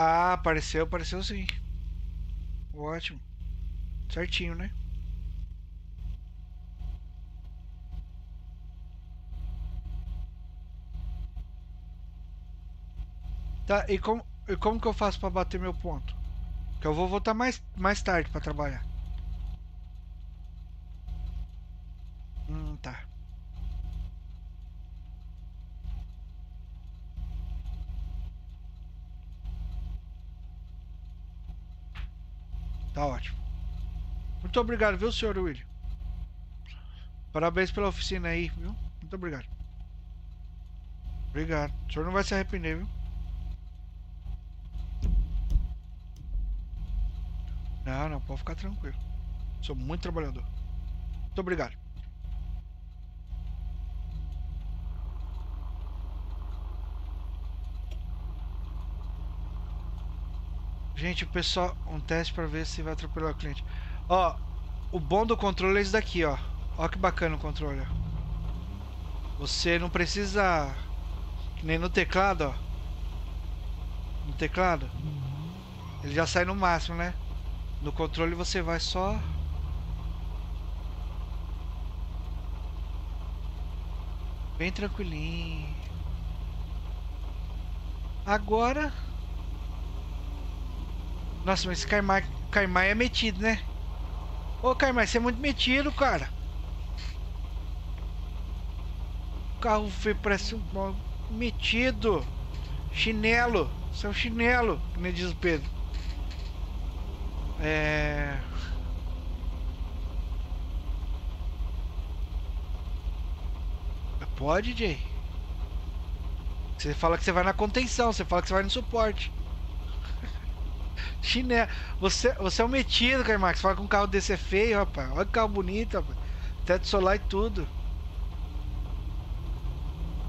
Ah, apareceu, apareceu sim. Ótimo. Certinho, né? Tá, e como, e como que eu faço pra bater meu ponto? Que eu vou voltar mais, mais tarde pra trabalhar. Hum, tá. Tá ótimo. Muito obrigado, viu, senhor William? Parabéns pela oficina aí, viu? Muito obrigado. Obrigado. O senhor não vai se arrepender, viu? Não, não, pode ficar tranquilo. Sou muito trabalhador. Muito obrigado. Gente, o pessoal, um teste pra ver se vai atropelar o cliente. Ó, o bom do controle é esse daqui, ó. Ó que bacana o controle, ó. Você não precisa nem no teclado, ó. No teclado, ele já sai no máximo, né? No controle você vai só bem tranquilinho. Agora nossa, mas esse Caimai, Caimai é metido, né? Ô, Caimai, você é muito metido, cara. O carro feio parece um metido. Chinelo. Você é um chinelo, nem diz o Pedro. É... Pode, Jay. Você fala que você vai na contenção, você fala que você vai no suporte. Chinelo. Você, você é um metido, Carmax. Fala que um carro desse é feio, rapaz. Olha que carro bonito, rapaz. Teto solar e tudo.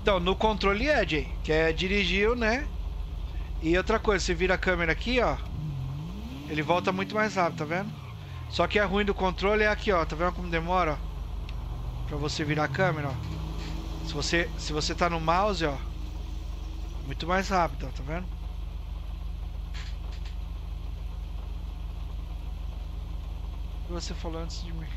Então, no controle é, Jay. Que é dirigiu, né? E outra coisa, você vira a câmera aqui, ó. Ele volta muito mais rápido, tá vendo? Só que é ruim do controle é aqui, ó. Tá vendo como demora, ó? Pra você virar a câmera, ó. Se você, se você tá no mouse, ó. Muito mais rápido, ó. Tá vendo? O que você falou antes de mim?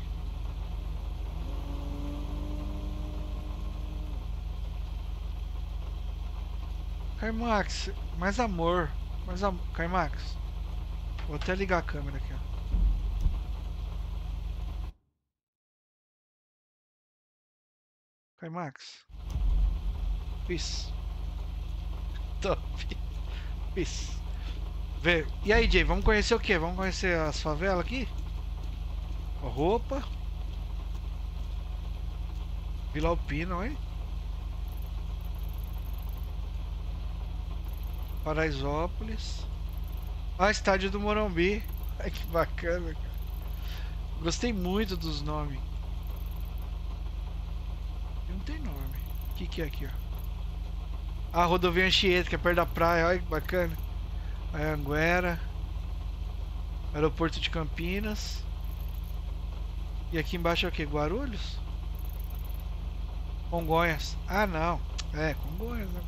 Carmax, mais amor. Mais amor. Carmax. Vou até ligar a câmera aqui, ó. Carmax. Peace. Top. Peace. Vê. E aí, Jay, vamos conhecer o que? Vamos conhecer as favelas aqui? Roupa. Vila Alpina, hein? Paraisópolis. Ah, estádio do Morumbi. Ai, que bacana, cara. Gostei muito dos nomes. Não tem nome. O que, que é aqui, ó? Ah, rodovia Anchieta, que é perto da praia. Olha que bacana. Anhanguera. Aeroporto de Campinas. E aqui embaixo é o que? Guarulhos? Congonhas. Ah, não. É, Congonhas, né?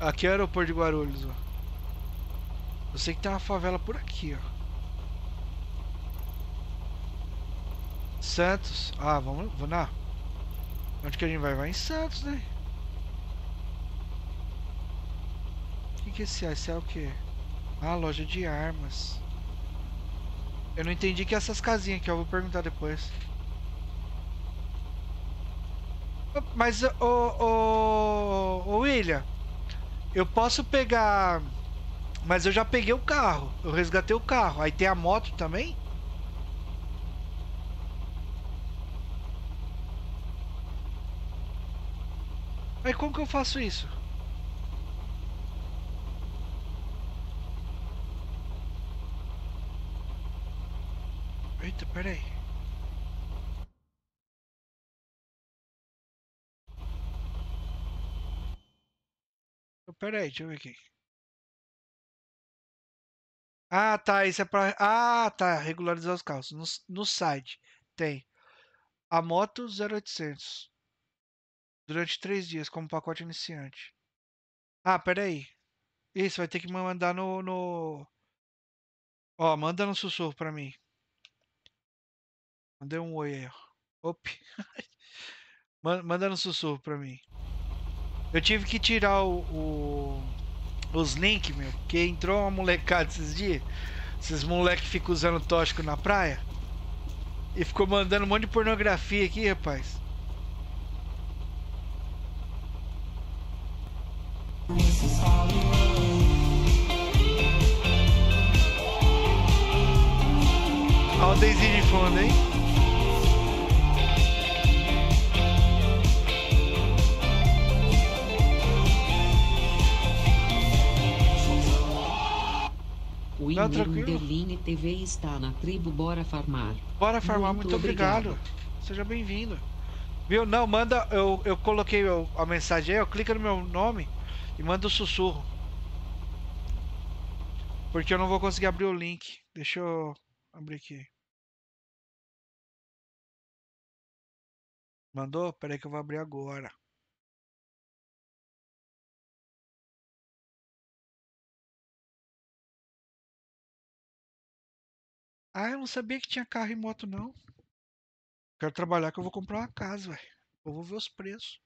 Aqui é o aeroporto de Guarulhos, ó. Eu sei que tem uma favela por aqui, ó. Santos. Ah, vamos, vamos na. Onde que a gente vai? Vai em Santos, né? O que, que é esse? Esse é o quê? Ah, loja de armas. Eu não entendi que essas casinhas aqui, eu vou perguntar depois. Mas, ô, ô, ô, William, eu posso pegar... Mas eu já peguei o carro, eu resgatei o carro. Aí tem a moto também? Mas como que eu faço isso? Peraí. Peraí, deixa eu ver aqui. Ah, tá. Isso é pra. Ah, tá. Regularizar os carros. No, no site tem a moto 0800 durante três dias como pacote iniciante. Ah, peraí. Isso vai ter que mandar no. no... Ó, manda no sussurro pra mim. Mandei um oi aí, ó. Op. manda no sussurro pra mim. Eu tive que tirar o, o os links, meu, porque entrou uma molecada esses dias. Esses moleques ficam usando tóxico na praia. E ficou mandando um monte de pornografia aqui, rapaz. Olha o Daisy de fundo, hein? O Não. Underline TV está na tribo Bora Farmar. Bora farmar, Muito muito, obrigado. obrigado. Seja bem-vindo. Viu? Não, manda. Eu, eu coloquei a mensagem aí, ó. Clica no meu nome e manda o sussurro. Porque eu não vou conseguir abrir o link. Deixa eu abrir aqui. Mandou? Pera aí que eu vou abrir agora. Ah, eu não sabia que tinha carro e moto, não. Quero trabalhar que eu vou comprar uma casa, velho. Eu vou ver os preços.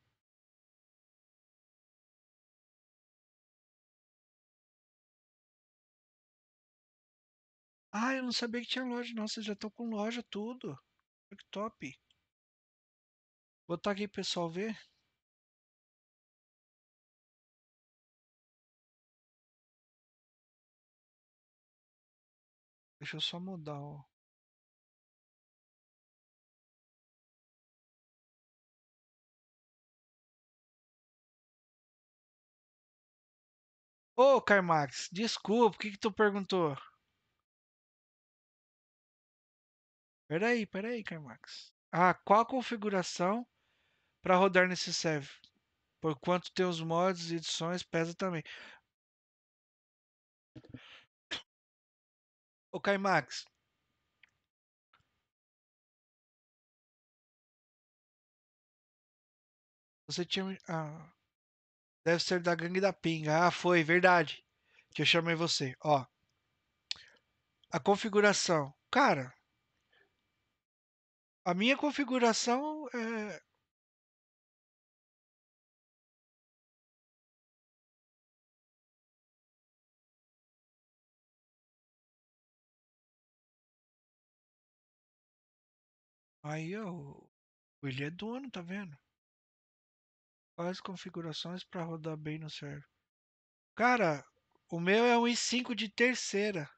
Ah, eu não sabia que tinha loja, não. Vocês já estão com loja, tudo. Que top. Vou botar aqui pro pessoal ver. Deixa eu só mudar, ó. Ô, Carmax, desculpa, o que que tu perguntou? Peraí, peraí, Carmax. Ah, qual a configuração para rodar nesse server? Por quanto tem os mods e edições, pesa também. Ô, Carmax. Você tinha. Ah, deve ser da gangue da pinga. Ah, foi, verdade. Que eu chamei você. Ó. A configuração. Cara, a minha configuração é. Aí, ó. William é dono, tá vendo? Quais configurações para rodar bem no server? Cara, o meu é um i5 de terceira.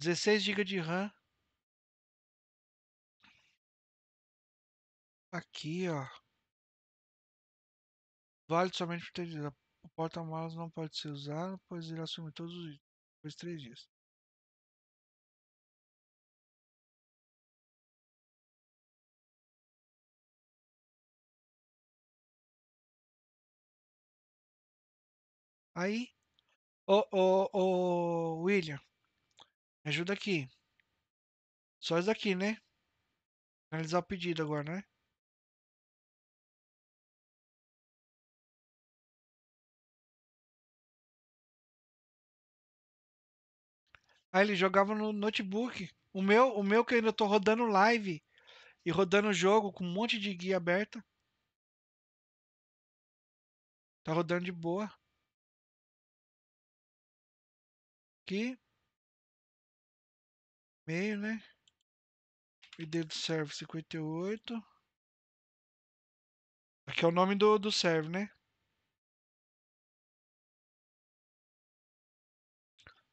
16 GB de RAM. Aqui, ó. Vale somente por ter dito. O porta-malas não pode ser usado, pois irá sumir todos os itens. Depois de três dias. Aí, ô, ô, ô, William, me ajuda aqui. Só isso aqui, né? Finalizar o pedido agora, né? Ah, ele jogava no notebook. O meu, o meu que eu ainda tô rodando live e rodando o jogo com um monte de guia aberta. Tá rodando de boa. Aqui. Meio, né? ID do server 58. Aqui é o nome do, do server, né?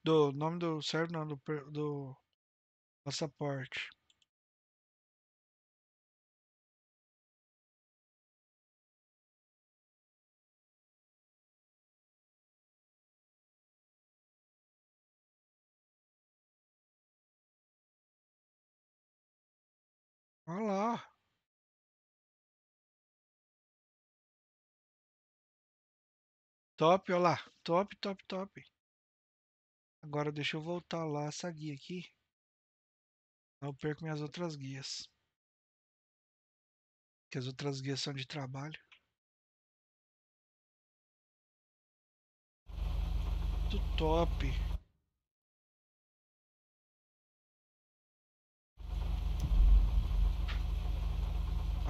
Do nome do server, não, do, do passaporte. Olha lá. Top, olha lá. Top, top, top. Agora deixa eu voltar lá essa guia aqui. Eu perco minhas outras guias. Que as outras guias são de trabalho. Muito top.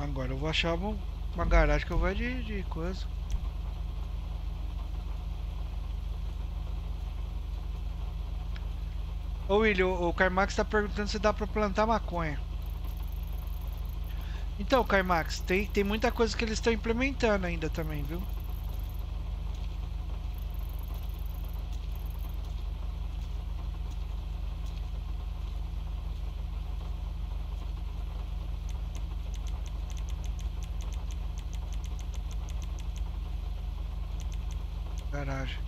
Agora eu vou achar uma, garagem que eu vou de, de coisa. Ô William, o o Carmax tá perguntando se dá pra plantar maconha. Então, Carmax, tem, tem muita coisa que eles estão implementando ainda também, viu? Garagem.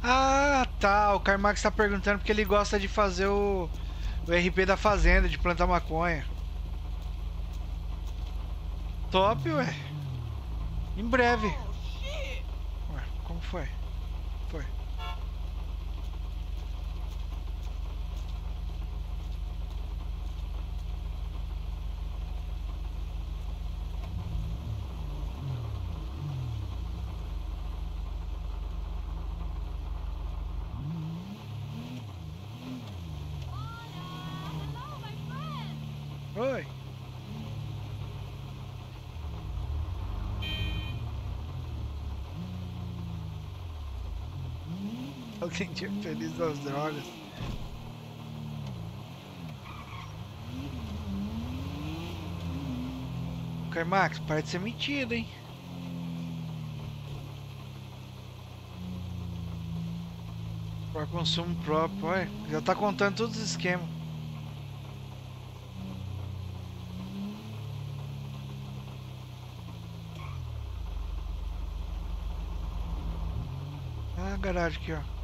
Ah, tá. O Carmax tá perguntando porque ele gosta de fazer o, o RP da fazenda, de plantar maconha. Top, ué. Em breve. Ué, como foi? Foi. Oi. Tinha feliz das drogas. Carmax, para de ser metido, hein? Para consumo próprio, olha. Já tá contando todos os esquemas. Ah, garagem aqui, ó.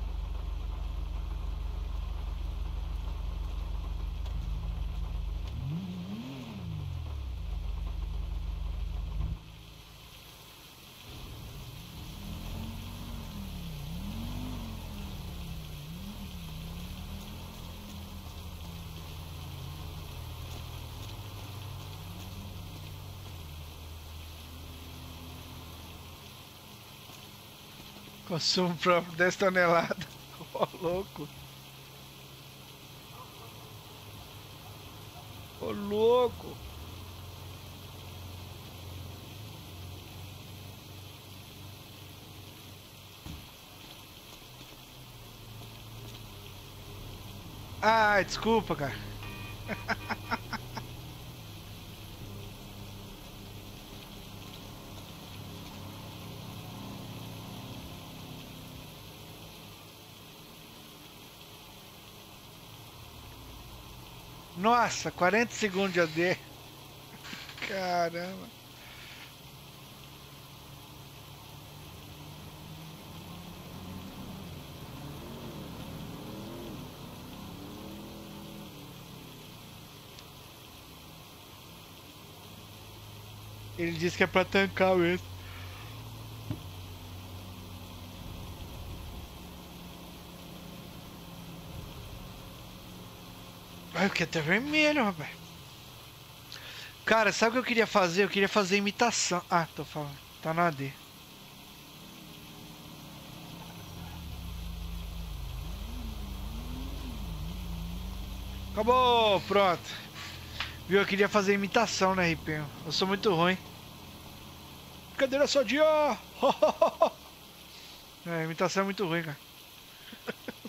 Consumo próprio 10 toneladas. Ô, louco. Ô, louco. Ah, desculpa, cara. Nossa, 40 segundos de AD. Caramba. Ele disse que é pra tancar mesmo. Que até vermelho, rapaz. Cara, sabe o que eu queria fazer? Eu queria fazer imitação. Ah, tô falando. Tá na D. Acabou, pronto. Viu? Eu queria fazer imitação na RP. Eu sou muito ruim. Cadeira só de ó. É, imitação é muito ruim, cara.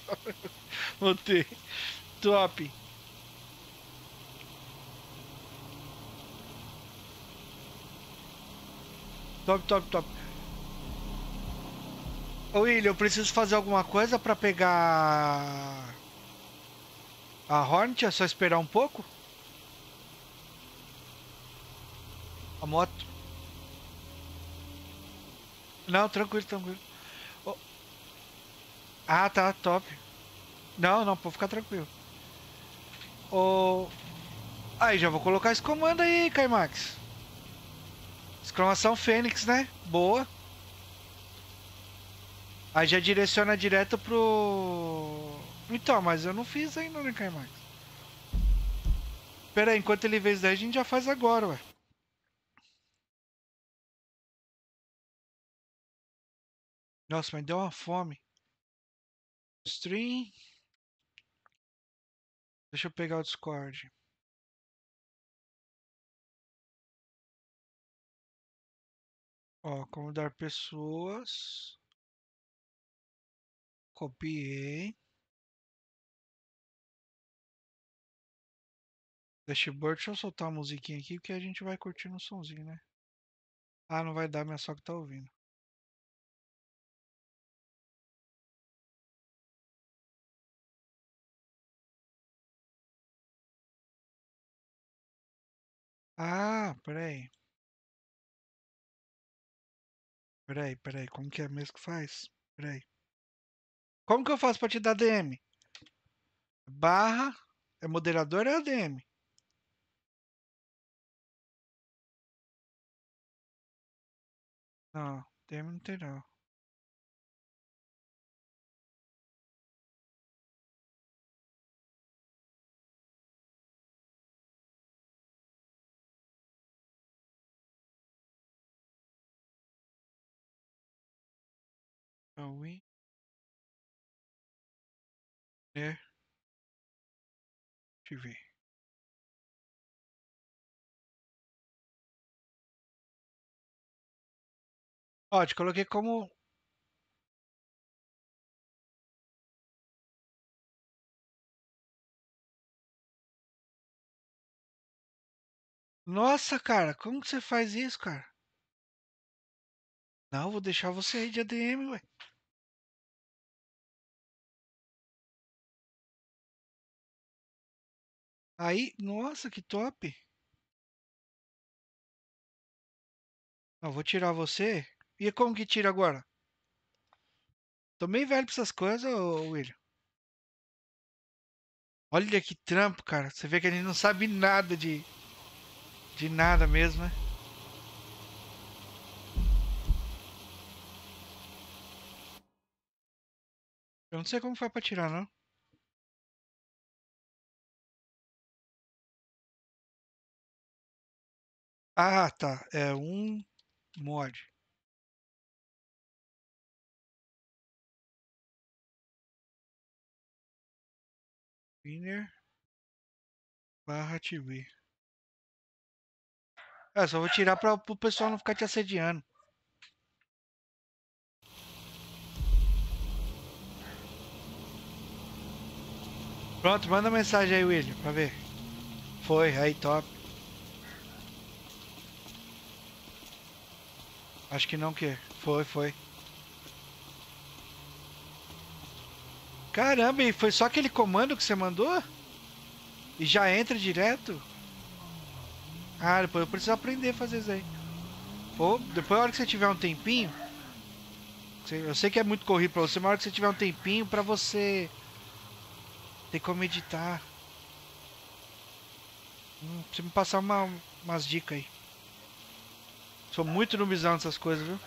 Voltei. Top. Top, top, top. Ô William, eu preciso fazer alguma coisa pra pegar a Hornet? É só esperar um pouco? A moto. Não, tranquilo, tranquilo. Ô. Ah, tá, top. Não, não, pode ficar tranquilo. Ô. Aí, já vou colocar esse comando aí, Kaimax. Exclamação Fênix, né? Boa. Aí já direciona direto pro... Então, mas eu não fiz ainda, né, Kaimax? Pera aí, enquanto ele vê isso daí, a gente já faz agora, ué. Nossa, mas deu uma fome. Stream. Deixa eu pegar o Discord. Ó, convidar pessoas. Copiei. Dashboard, deixa eu soltar uma musiquinha aqui porque a gente vai curtindo o somzinho, né? Ah, não vai dar, minha sogra tá ouvindo. Ah, peraí. Peraí, peraí, como que é mesmo que faz? Peraí. Como que eu faço pra te dar DM? Barra, é moderador ou é ADM? Não, DM não tem não. Cauê. É. Deixa eu ver. Ó, te coloquei como. Nossa, cara, como que você faz isso, cara? Não, vou deixar você aí de ADM, ué. Aí, nossa, que top. Não, vou tirar você. E como que tira agora? Tô bem velho pra essas coisas, ô William. Olha que trampo, cara. Você vê que a gente não sabe nada de. De nada mesmo, né? Eu não sei como foi pra tirar, não. Ah, tá. É um mod. Winner barra TV. É, só vou tirar para o pessoal não ficar te assediando. Pronto, manda mensagem aí, William, pra ver. Foi, aí, top. Acho que não que. Foi, foi. Caramba, e foi só aquele comando que você mandou? E já entra direto? Ah, depois eu preciso aprender a fazer isso aí. Pô, depois a hora que você tiver um tempinho. Eu sei que é muito corrido pra você, mas a hora que você tiver um tempinho pra você tem como editar. Hum, precisa me passar uma, umas dicas aí. Sou muito noobzão nessas coisas, viu?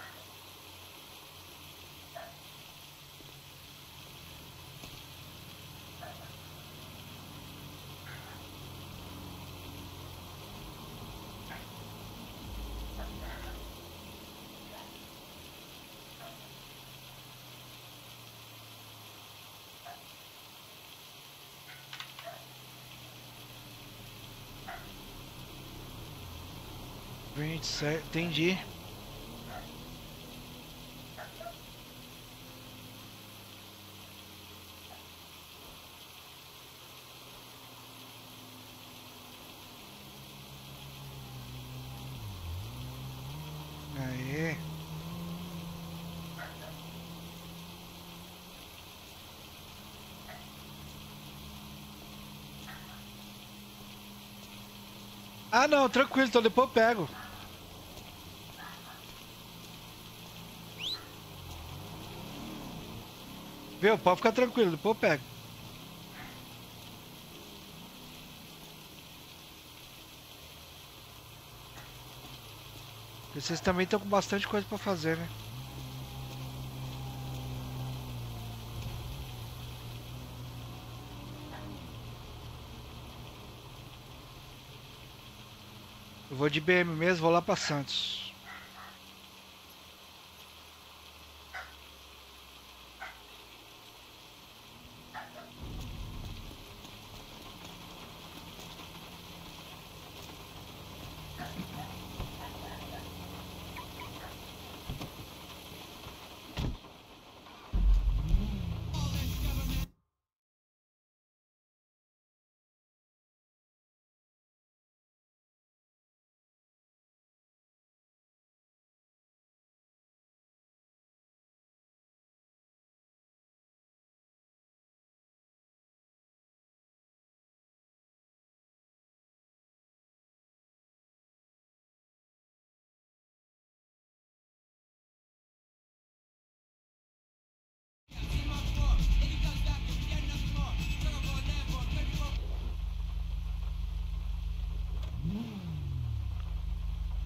Sete, entendi. Aê. Ah não, tranquilo, então depois eu pego. Viu? Pode ficar tranquilo, depois eu pego. Vocês também estão com bastante coisa pra fazer, né? Eu vou de BM mesmo, vou lá pra Santos.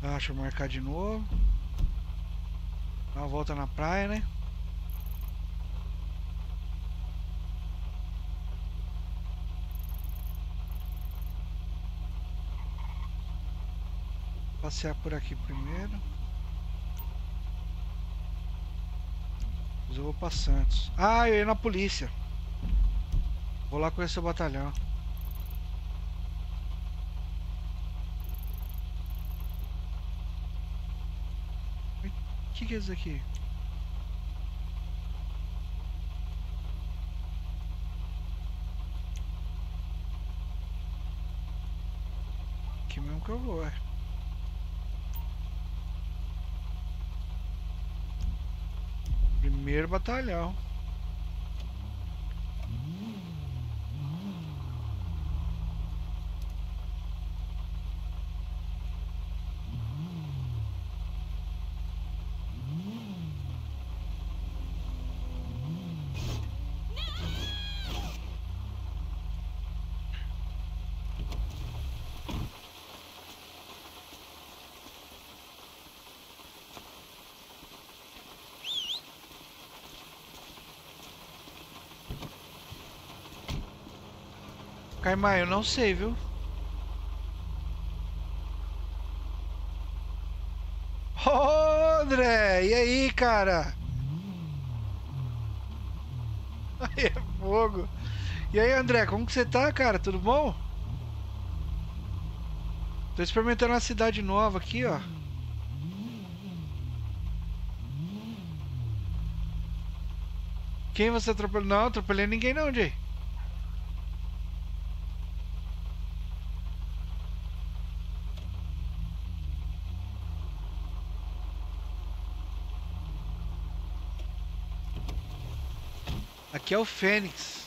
Ah, deixa eu marcar de novo. Dá uma volta na praia, né? Passear por aqui primeiro. Depois eu vou pra Santos. Ah, eu ia na polícia. Vou lá conhecer o batalhão. O que, que é isso aqui? Aqui mesmo que eu vou, é. Primeiro batalhão. Caimai, eu não sei, viu? Ô, André, e aí, cara? Aí é fogo. E aí, André, como que você tá, cara? Tudo bom? Tô experimentando uma cidade nova aqui, ó. Quem você atropelou? Não, atropelei ninguém não, Jay. Aqui é o Fênix.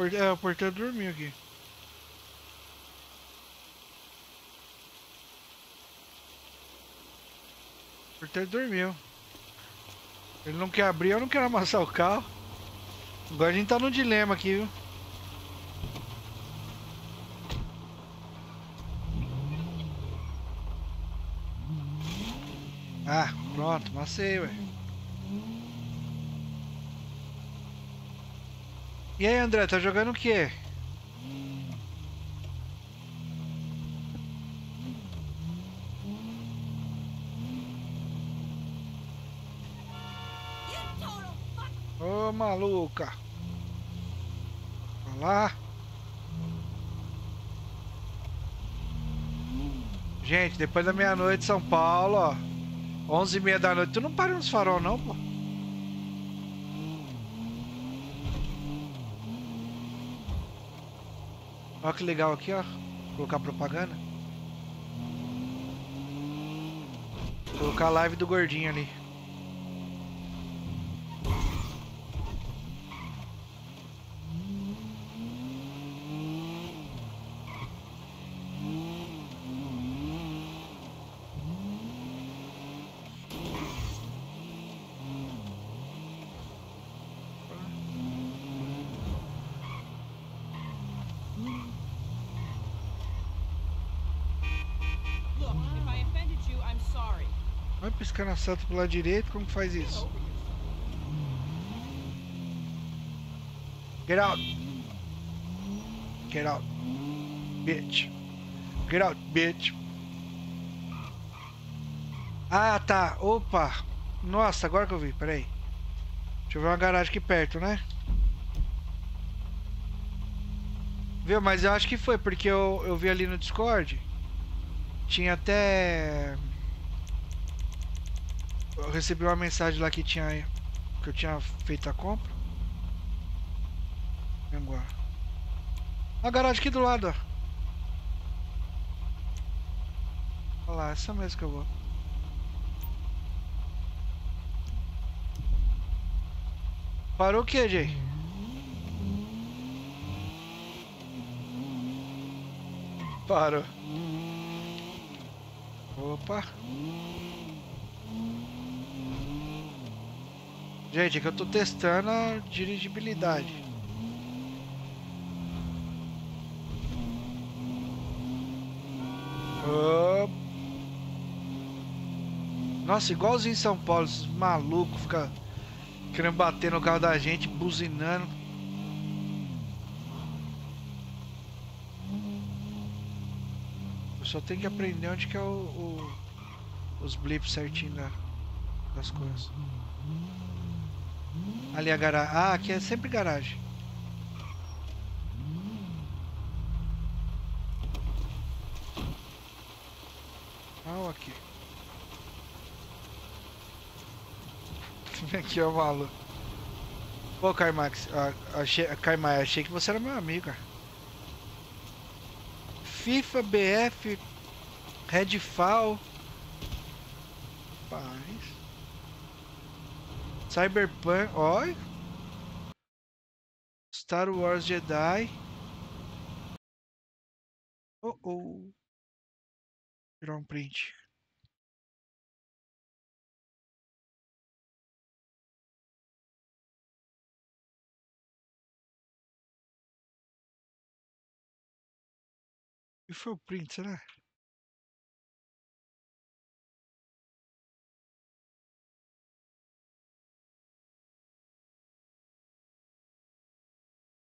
É, o porteiro dormiu aqui. O porteiro dormiu. Ele não quer abrir, eu não quero amassar o carro. Agora a gente tá num dilema aqui, viu? Ah, pronto, macei, ué. E aí, André, tá jogando o quê? Ô, maluca. Olha lá. Gente, depois da meia-noite, São Paulo, ó. 11 e meia da noite. Tu não para nos farol, não, pô? Olha que legal aqui, ó. Colocar propaganda. Colocar a live do gordinho ali. Na seta pro lado direito, como que faz isso? Get out. Get out. Bitch. Get out, bitch. Ah, tá. Opa. Nossa, agora que eu vi. Peraí. Deixa eu ver uma garagem aqui perto, né? Viu? Mas eu acho que foi, porque eu, eu vi ali no Discord. Tinha até... Eu recebi uma mensagem lá que tinha que eu tinha feito a compra. Agora. A garagem aqui do lado, ó. Olha lá, essa mesmo que eu vou. Parou o que, Jay? Parou. Opa. Gente, é que eu tô testando a dirigibilidade. Op. Nossa, igualzinho em São Paulo, esses malucos ficam querendo bater no carro da gente, buzinando. Eu só tenho que aprender onde que é o, o- os blips certinho da- das coisas. Ali a garagem. Ah, aqui é sempre garagem. Ah, aqui. Aqui é o maluco. Pô, Kaimax, achei, achei que você era meu amigo. FIFA, BF, Redfall. Paz. Cyberpunk, oi. Star Wars Jedi. Oh oh. Tirar um print. E foi o print, será?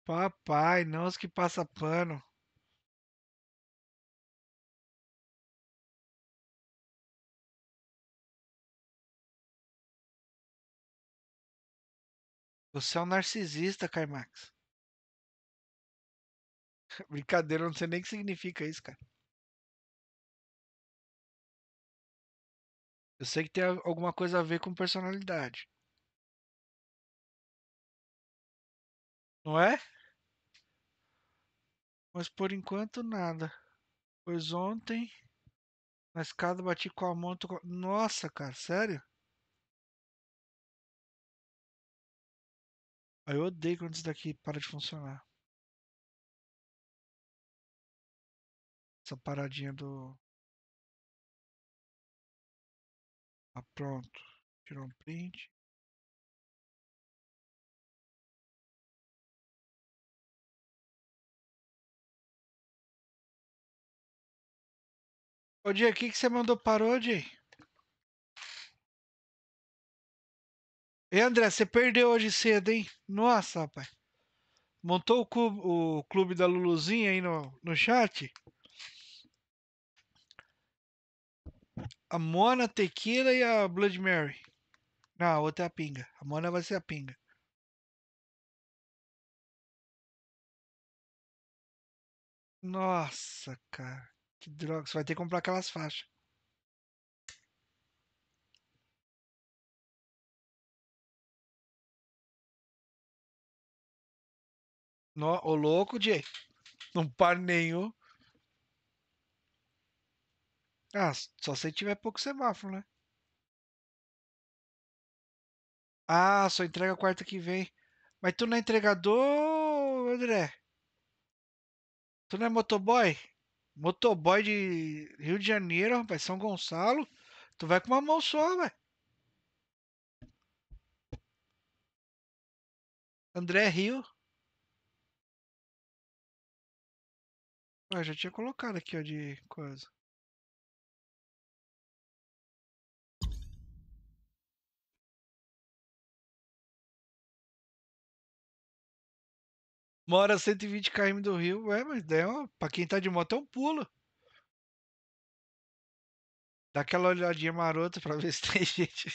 Papai, não os que passa pano. Você é um narcisista, Kaimax. Brincadeira, eu não sei nem o que significa isso, cara. Eu sei que tem al- alguma coisa a ver com personalidade. Não é? Mas por enquanto nada. Pois ontem, na escada, bati com a com- Nossa, cara, sério? Aí eu odeio quando isso daqui para de funcionar. Essa paradinha do. Ah, pronto. Tirou um print. Ô, Jay, o que, que você mandou parou, Jay? E André, você perdeu hoje cedo, hein? Nossa, rapaz. Montou o clube, o clube da Luluzinha aí no, no chat? A Mona, Tequila e a Blood Mary. Não, a outra é a Pinga. A Mona vai ser a Pinga. Nossa, cara. Que droga. Você vai ter que comprar aquelas faixas. No, ô louco, Jay. Não para nenhum. Ah, só se tiver pouco semáforo, né? Ah, só entrega quarta que vem. Mas tu não é entregador, André? Tu não é motoboy? Motoboy de Rio de Janeiro, rapaz, São Gonçalo. Tu vai com uma mão só, velho. André Rio. Ah, já tinha colocado aqui, ó, de coisa. Mora 120 km do Rio, ué, mas daí, ó, pra quem tá de moto é um pulo. Dá aquela olhadinha marota pra ver se tem gente.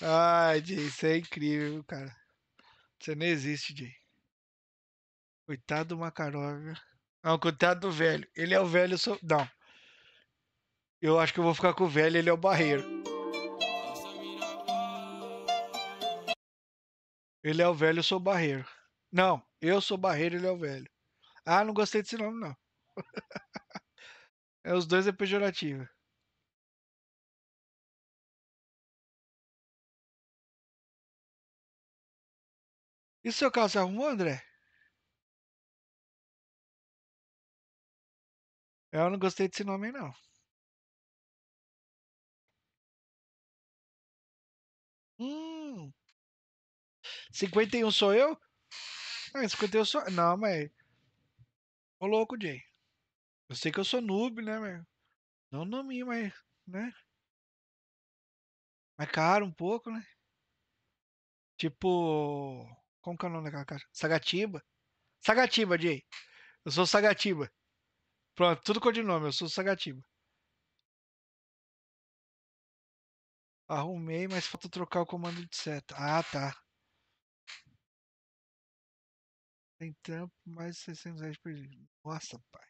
Ai, Jay, isso é incrível, cara. Você não existe, Jay. Coitado do Makarov. Não, coitado do velho. Ele é o velho. Não. Eu acho que eu vou ficar com o velho, ele é o barreiro. Ele é o velho, eu sou o barreiro. Não, eu sou o barreiro, ele é o velho. Ah, não gostei desse nome, não. é, os dois é pejorativo. E seu carro você arrumou, André? Eu não gostei desse nome, não. Hum. 51 sou eu? Ah, 51 sou. Não, mas. Ô louco, Jay. Eu sei que eu sou noob, né, meu? Não nome, mas. né? Mais caro um pouco, né? Tipo. Como que é o nome daquela caixa? Sagatiba. Sagatiba, Jay. Eu sou Sagatiba. Pronto, tudo codinome, eu sou Sagatiba. Arrumei, mas falta trocar o comando de seta. Ah, tá. Tem trampo, mais 600 reais por dia. Nossa, pai.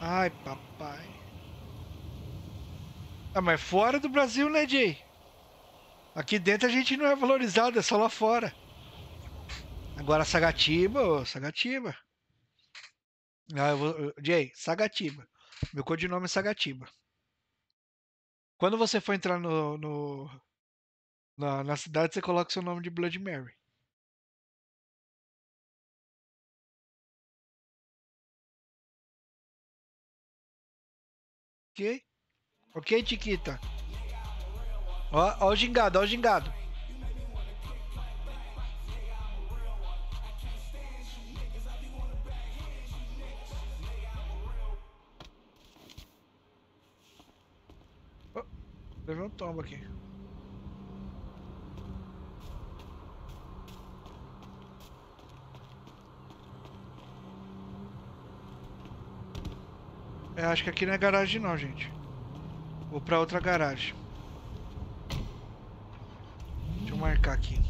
Ai, papai. Ah, mas fora do Brasil, né, Jay? Aqui dentro a gente não é valorizado, é só lá fora. Agora Sagatiba, ô, Sagatiba. Ah, vou, Jay, Sagatiba. Meu codinome é Sagatiba. Quando você for entrar no, no- na, na cidade, você coloca seu nome de Blood Mary. Ok? Ok, Tiquita? Ó, ó o gingado, ó o gingado. Levei um tombo aqui. É, acho que aqui não é garagem não, gente. Vou pra outra garagem. Deixa eu marcar aqui.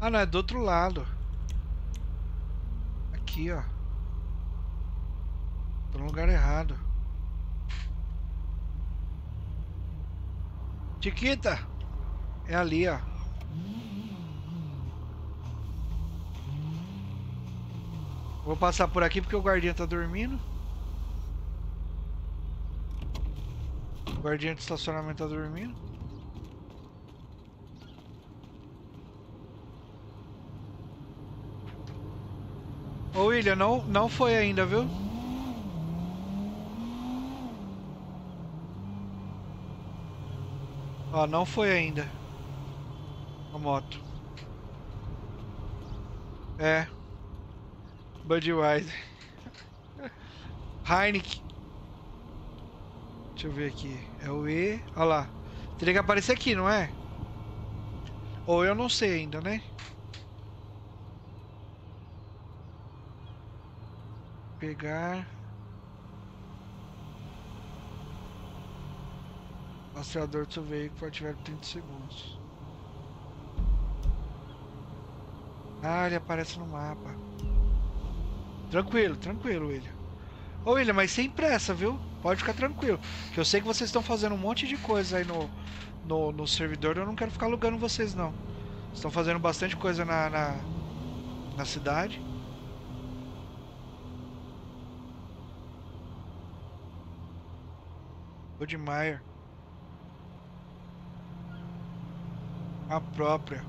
Ah, não, é do outro lado. Aqui, ó. Tô no lugar errado. Tiquita! É ali, ó. Vou passar por aqui porque o guardinha tá dormindo. O guardinha de estacionamento tá dormindo. Ô William, não, não foi ainda, viu? Ó, não foi ainda. A moto. É. Budweiser. Heineken. Deixa eu ver aqui. É o E. Olha lá. Teria que aparecer aqui, não é? Ou eu não sei ainda, né? Pegar. Rastreador do seu veículo ativar 30 segundos. Ah, ele aparece no mapa. Tranquilo, tranquilo, William. Ô William, mas sem pressa, viu? Pode ficar tranquilo. Que eu sei que vocês estão fazendo um monte de coisa aí no, no, no servidor. Eu não quero ficar alugando vocês, não. Estão fazendo bastante coisa na, na, na cidade. Budmeier. A própria.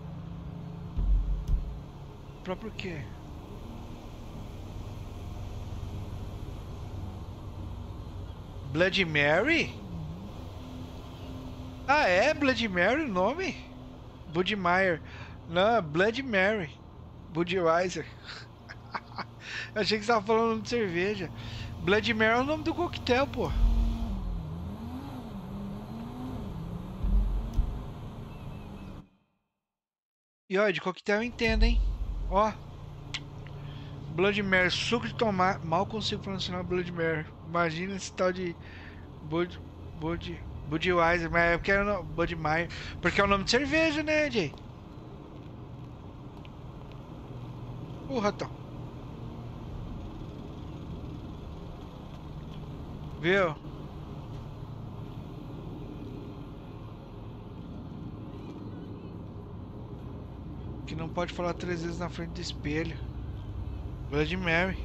Próprio quê? Blood Mary? Ah, é Blood Mary o nome? Budmeier. Não, é Blood Mary. Budweiser. Eu achei que você tava falando de cerveja. Blood Mary é o nome do coquetel, pô. E ó, de coquetel eu entendo, hein? Ó. Blood Mary, suco de tomate. Mal consigo pronunciar Blood Mary. Imagina esse tal de Bud, Bud, Budweiser, mas é porque é o nome, Budmeier, porque é o nome de cerveja, né, Jay? O ratão. Viu? Que não pode falar três vezes na frente do espelho. Blood Mary.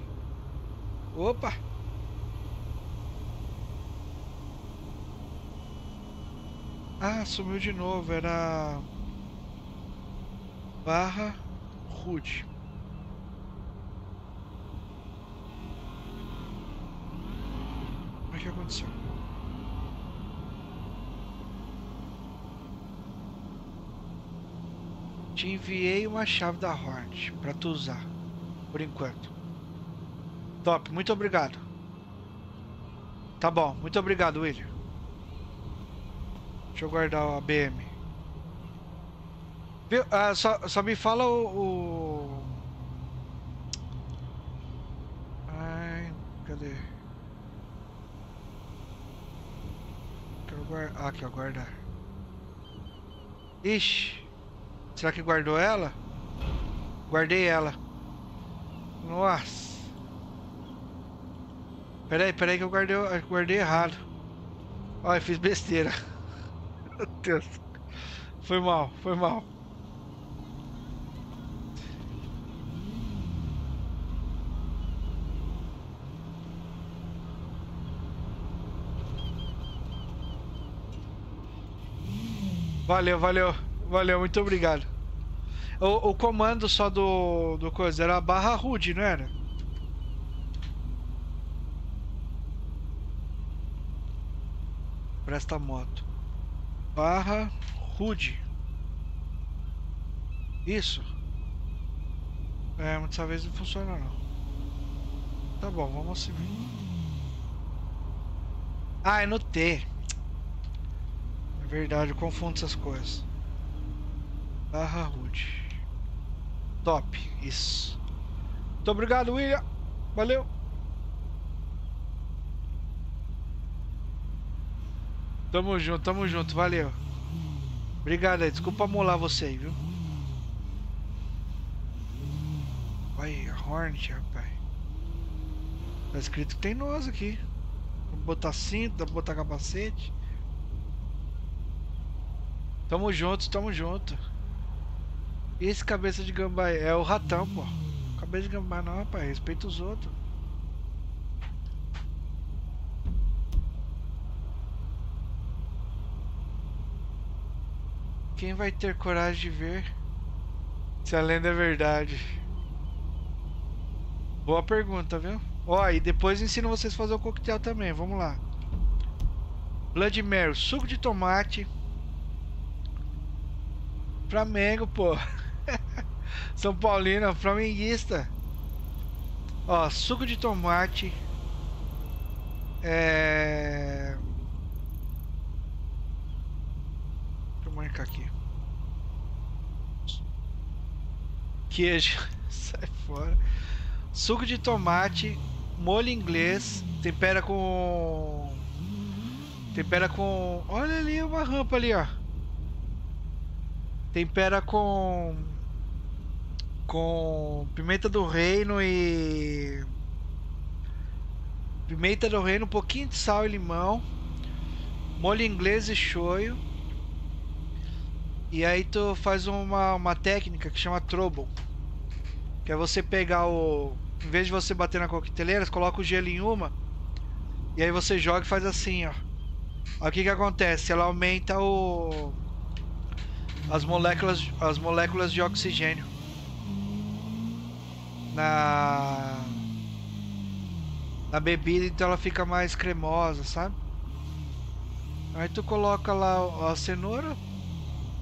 Opa! Ah, sumiu de novo. Era. Barra Rude. O que aconteceu? Te enviei uma chave da Horde pra tu usar. Por enquanto. Top, muito obrigado. Tá bom, muito obrigado, William. Deixa eu guardar a BM. Viu? Ah, só, só me fala o, o... Ai, cadê? Quero guardar. Ah, aqui, ó, guardar. Ixi. Será que guardou ela? Guardei ela. Nossa. Peraí, peraí que eu guardei, eu guardei errado. Olha, fiz besteira. Meu Deus. Foi mal, foi mal. Valeu, valeu, valeu, muito obrigado. O, o comando só do, do coisa era barra rude, não era? Presta moto. Barra rude. Isso. É, mas dessa vez não funciona não. Tá bom, vamos seguir. Ah, é no T. É verdade, eu confundo essas coisas. Barra rude. Top, isso. Muito obrigado, William. Valeu. Tamo junto, tamo junto, valeu. Obrigado aí, desculpa molar você aí, viu? Olha, Hornet, rapaz. Tá escrito que tem nós aqui. Dá pra botar cinto, dá pra botar capacete. Tamo junto, tamo junto. Esse cabeça de gambá é o ratão, pô. Cabeça de gambá não, rapaz. Respeita os outros. Quem vai ter coragem de ver se a lenda é verdade? Boa pergunta, viu? Ó, e depois ensino vocês a fazer o coquetel também. Vamos lá. Blood Mary, suco de tomate. Flamengo, pô. São Paulino, flamenguista. Ó, suco de tomate. É... marcar aqui. Queijo. Sai fora. Suco de tomate. Molho inglês. Tempera com. Tempera com. Olha ali uma rampa ali, ó. Tempera com. Com pimenta do reino e. Pimenta do reino, um pouquinho de sal e limão. Molho inglês e shoyu. E aí tu faz uma, uma técnica que chama trouble. Que é você pegar o. Em vez de você bater na coqueteleira, você coloca o gelo em uma. E aí você joga e faz assim, ó. O que que acontece? Ela aumenta o. As moléculas, as moléculas de oxigênio. Na. Na bebida, então ela fica mais cremosa, sabe? Aí tu coloca lá a cenoura,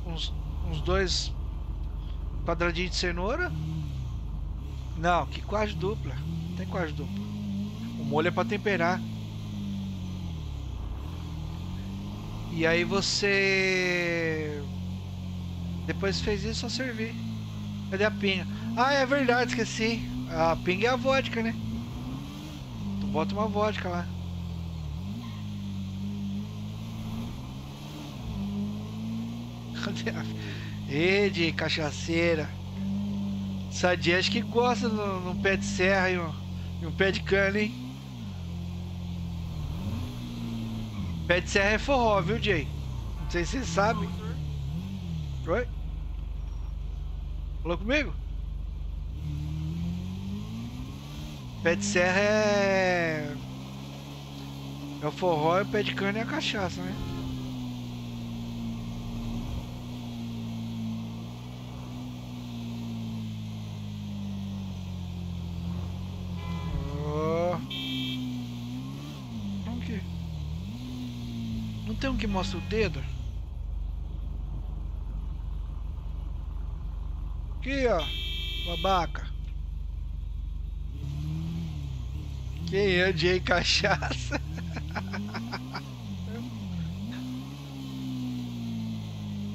uns, uns dois quadradinhos de cenoura. Não, que quase dupla. Não tem quase dupla. O molho é pra temperar. E aí você. Depois fez isso, só servir. Cadê a pinga? Ah, é verdade, esqueci. A pinga é a vodka, né? Tu bota uma vodka lá. Cadê a... Ê, de cachaceira. Sadia acho que gosta no pé de serra e um, e um pé de cana, hein? Pé de serra é forró, viu, Jay? Não sei se você sabe. Oi? Falou comigo? Pé de serra é. É o forró, é o pé de cana e a cachaça, né? Como que? Não tem um que mostra o dedo? Aqui, ó. Babaca. Quem é Jay Cachaça?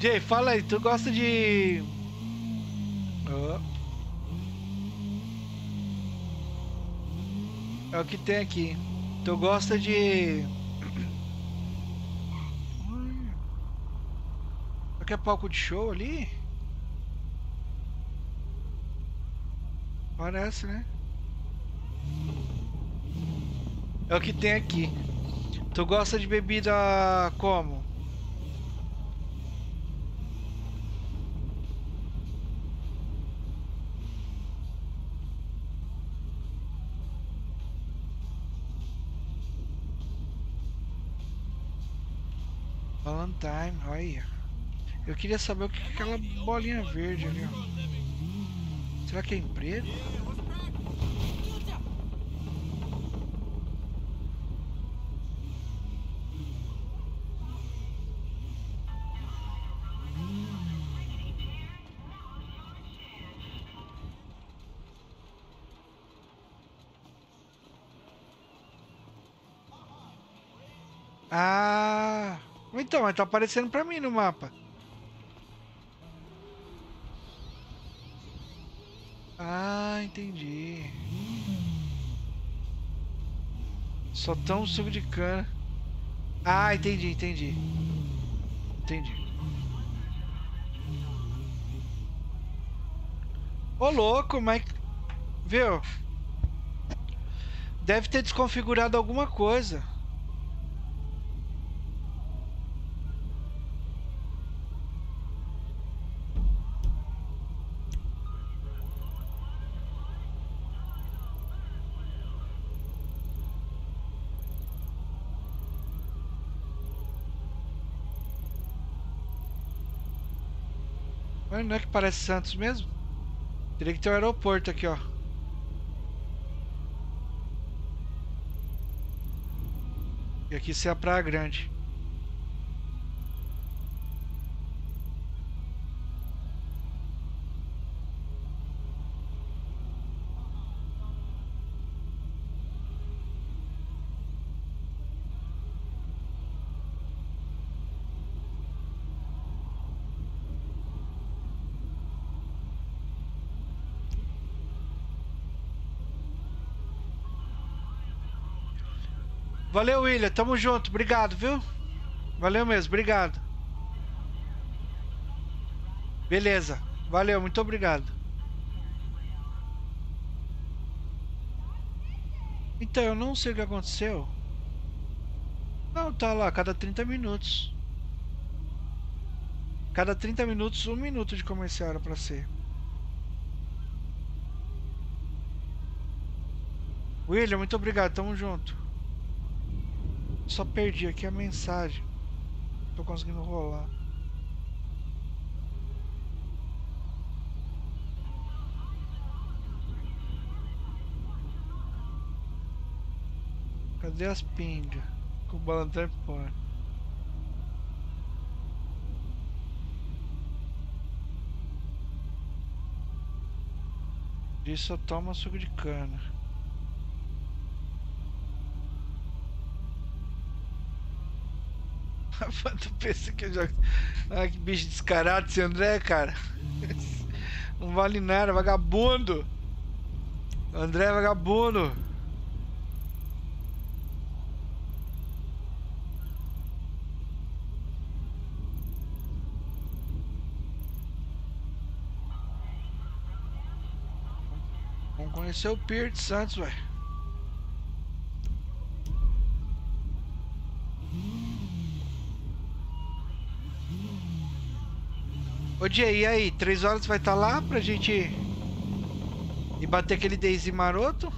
Jay, fala aí, tu gosta de. Ó. É o que tem aqui. Tu gosta de. É palco de show ali? Parece, né? É o que tem aqui. Tu gosta de bebida como? Valentine, olha. Eu queria saber o que é aquela bolinha verde ali, ó. Será que é emprego? Ah, então, mas tá aparecendo pra mim no mapa. Ah, entendi. Só tão suco de cana. Ah, entendi, entendi. Entendi. Ô louco, mas. Viu? Deve ter desconfigurado alguma coisa. Não é que parece Santos mesmo? Teria que ter um aeroporto aqui, ó. E aqui ser a Praia Grande. Valeu, William. Tamo junto. Obrigado, viu? Valeu mesmo. Obrigado. Beleza. Valeu. Muito obrigado. Então, eu não sei o que aconteceu. Não, tá lá. Cada 30 minutos. Cada 30 minutos, um minuto de comercial era pra ser. William, muito obrigado. Tamo junto. Só perdi aqui a mensagem. Tô conseguindo rolar. Cadê as pingas? Com o balanço fora. Disso só toma suco de cana. Pensa que eu já. Ah, que bicho descarado esse André, cara. Não vale nada, vagabundo. André é vagabundo. Vamos conhecer o Pier de Santos, velho. Ô Jay, e aí? Três horas vai estar tá lá pra gente ir bater aquele Daisy maroto?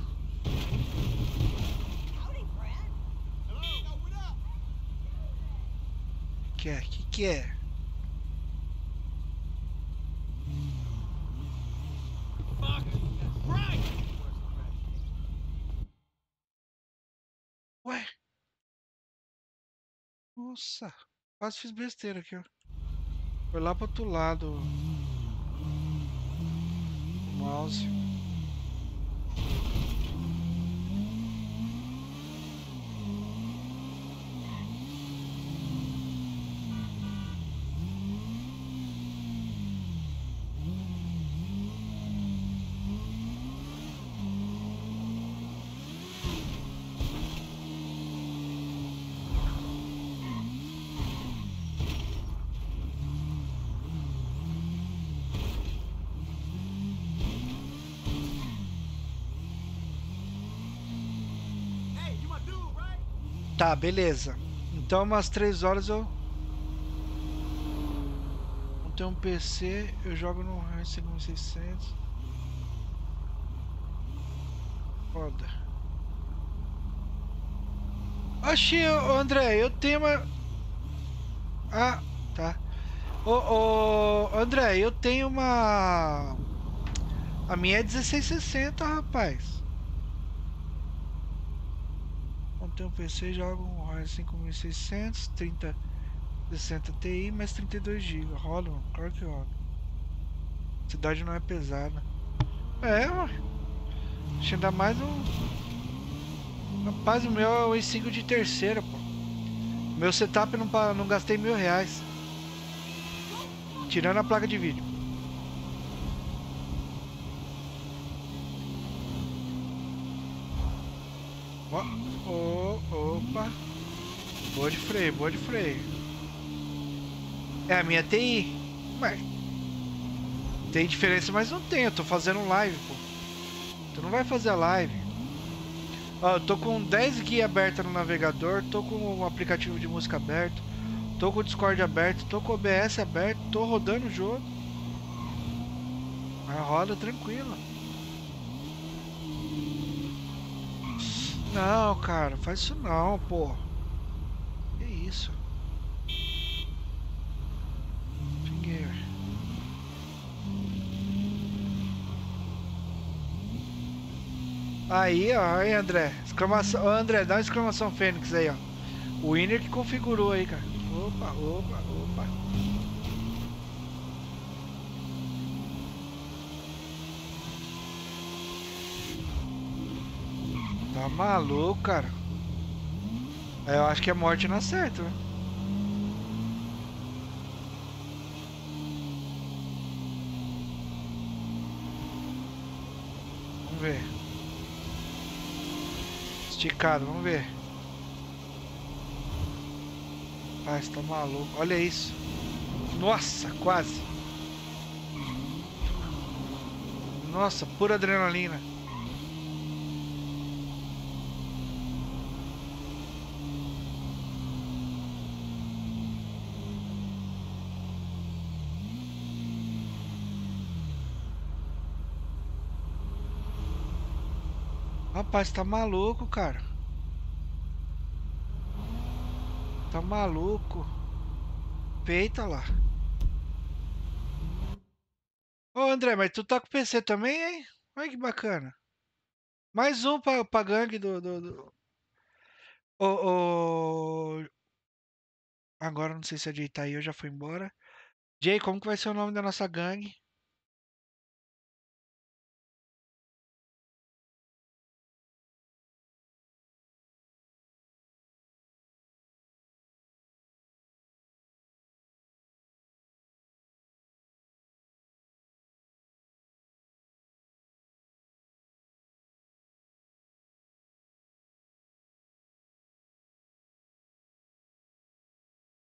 Que é? Que que é? Ué? Nossa, quase fiz besteira aqui, ó. Foi lá pro outro lado. O mouse. Tá, beleza. Então umas 3 horas eu. Não tenho um PC, eu jogo no Ryzen 1600. Foda. Achei, André, eu tenho uma. Ah, tá. Ô, ô, André, eu tenho uma. A minha é 1660, rapaz. Tem um PC, joga um Ryzen 5600, 30, 60 Ti, mais 32 GB. Rola, mano. Claro que rola. Cidade não é pesada. É, mano. Ainda mais um. Rapaz, o meu é o i5 de terceira, pô. Meu setup não, não gastei mil reais. Tirando a placa de vídeo. Ó. Opa. Boa de freio, boa de freio. É a minha TI. Mas. Tem diferença, mas não tem. Eu tô fazendo live, pô. Tu não vai fazer a live. Ó, eu tô com 10 guias abertas no navegador. Tô com o aplicativo de música aberto. Tô com o Discord aberto. Tô com o OBS aberto. Tô rodando o jogo. Mas roda tranquilo. Não, cara, faz isso não, pô. Que isso? Finger. Aí, ó, aí, André. Exclamação, André, dá uma exclamação Fênix aí, ó. O Winner que configurou aí, cara. Opa, opa, opa. Tá maluco, cara. Eu acho que a morte não acerta, né? Vamos ver. Esticado, vamos ver. Rapaz, tá maluco. Olha isso. Nossa, quase. Nossa, pura adrenalina. Rapaz, tá maluco, cara. Tá maluco. Peita lá. Ô André, mas tu tá com PC também, hein? Olha que bacana. Mais um pra, pra gangue do. do, do... Ô, ô... Agora não sei se é Jay tá aí ou já foi embora. Jay, como que vai ser o nome da nossa gangue?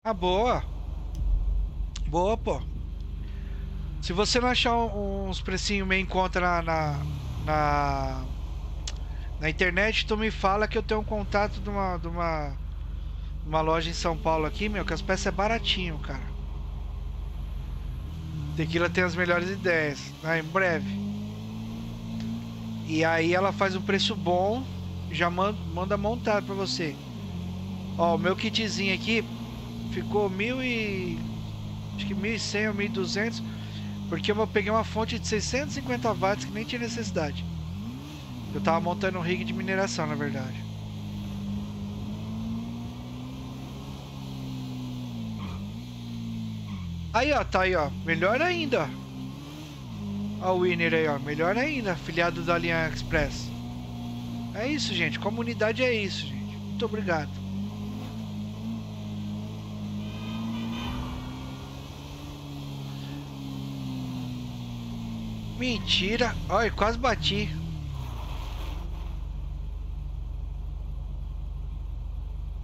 Ah, boa. Boa, pô. Se você não achar uns precinhos meio em conta na, na, na, na internet, tu me fala que eu tenho um contato de uma, de uma, uma loja em São Paulo aqui, meu, que as peças é baratinho, cara. Tequila tem as melhores ideias, né? Em breve. E aí ela faz um preço bom, já manda, manda montado pra você. Ó, o meu kitzinho aqui ficou mil e acho que 1100 ou 1200 porque eu peguei uma fonte de 650 watts que nem tinha necessidade. Eu tava montando um rig de mineração, na verdade. Aí, ó, tá aí, ó. Melhor ainda. Ó o Winner aí, ó. Melhor ainda, afiliado da AliExpress. É isso, gente. Comunidade é isso, gente. Muito obrigado. Mentira. Olha, quase bati.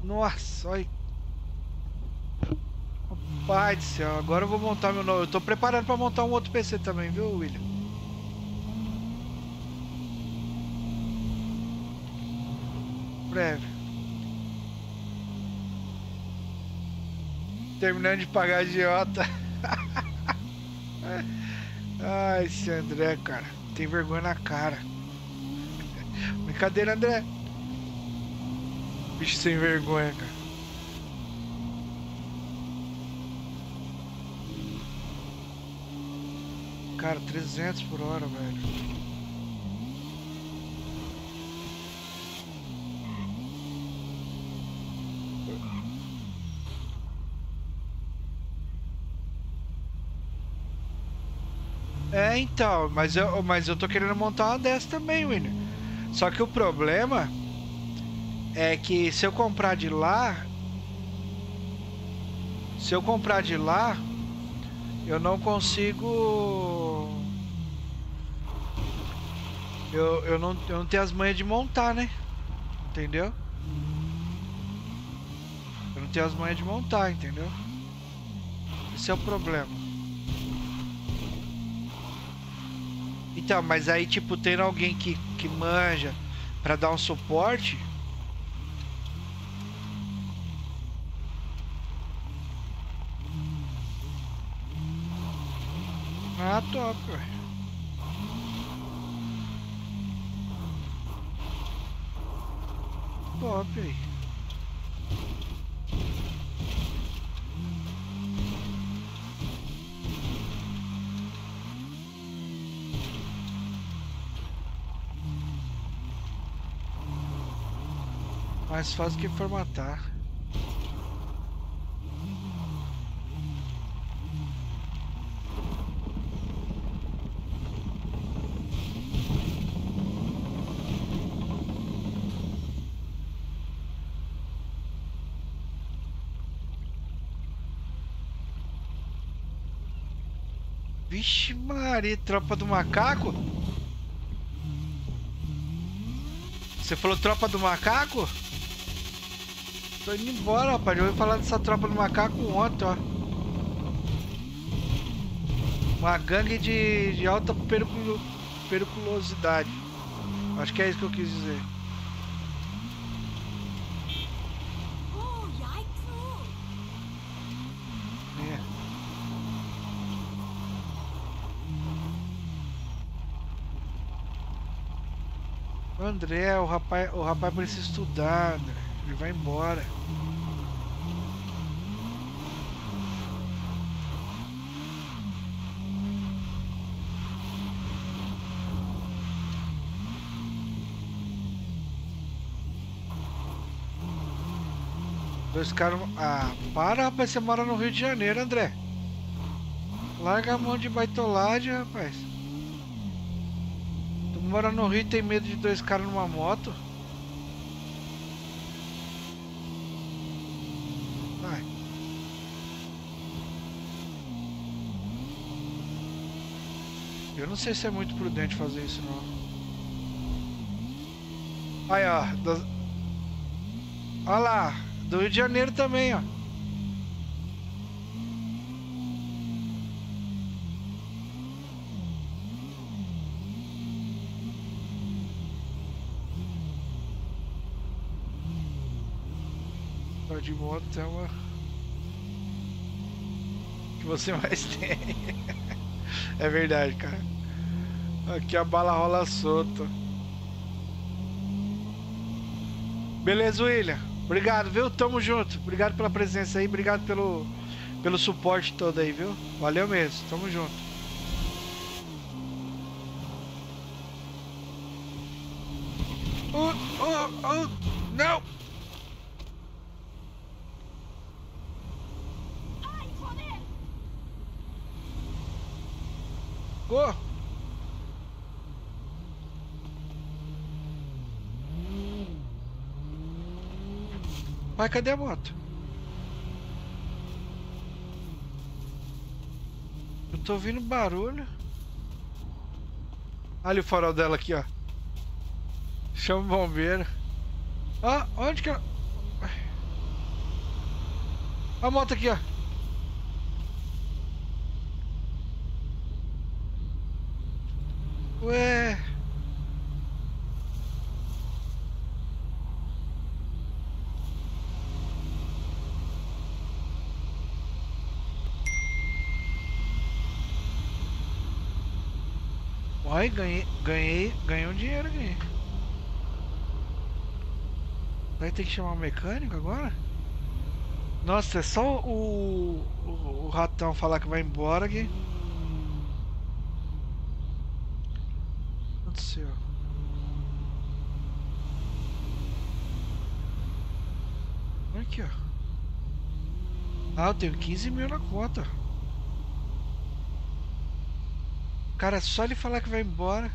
Nossa, olha. Pai do céu, agora eu vou montar meu novo. Eu tô preparando pra montar um outro PC também, viu, William? Breve. Terminando de pagar a idiota. Ai, esse André, cara. Tem vergonha na cara. Brincadeira, André. Bicho sem vergonha, cara. Cara, 300 por hora, velho. É, então, mas eu, mas eu tô querendo montar uma dessa também, Winner. Só que o problema é que se eu comprar de lá, se eu comprar de lá, eu não consigo. Eu, eu, não, eu não tenho as manhas de montar, né? Entendeu? Eu não tenho as manhas de montar, entendeu? Esse é o problema. Então, mas aí, tipo, tendo alguém que, que manja pra dar um suporte. Ah, top, ué. Top aí. Mais fácil que formatar. Vixe Maria, tropa do macaco? Você falou tropa do macaco? Tô indo embora, rapaz. Já ouvi falar dessa tropa do macaco ontem, ó. Uma gangue de, de alta periculo- periculosidade. Acho que é isso que eu quis dizer. É. André, o rapaz, o rapaz precisa estudar, André. Ele vai embora. Dois caras. Ah, para, rapaz. Você mora no Rio de Janeiro, André. Larga a mão de baitolagem, rapaz. Tu mora no Rio e tem medo de dois caras numa moto? Vai. Eu não sei se é muito prudente fazer isso, não. Aí, ó. Olha lá. Do Rio de Janeiro também, ó. Só de moto é uma. que você mais tem. é verdade, cara. Aqui a bala rola solta. Beleza, William. Obrigado, viu? Tamo junto. Obrigado pela presença aí. Obrigado pelo, pelo suporte todo aí, viu? Valeu mesmo. Tamo junto. Oh, oh, oh, não! Ai, joder! Go! Vai, cadê a moto? Eu tô ouvindo barulho. Olha o farol dela aqui, ó. Chama o bombeiro. Ah, onde que ela... A moto aqui, ó. Ué. Ganhei, ganhei, ganhei um dinheiro aqui. Vai ter que chamar o mecânico agora? Nossa, é só o, o, o ratão falar que vai embora aqui. aconteceu? Aqui, ó. Ah, eu tenho 15 mil na conta. Cara, é só ele falar que vai embora.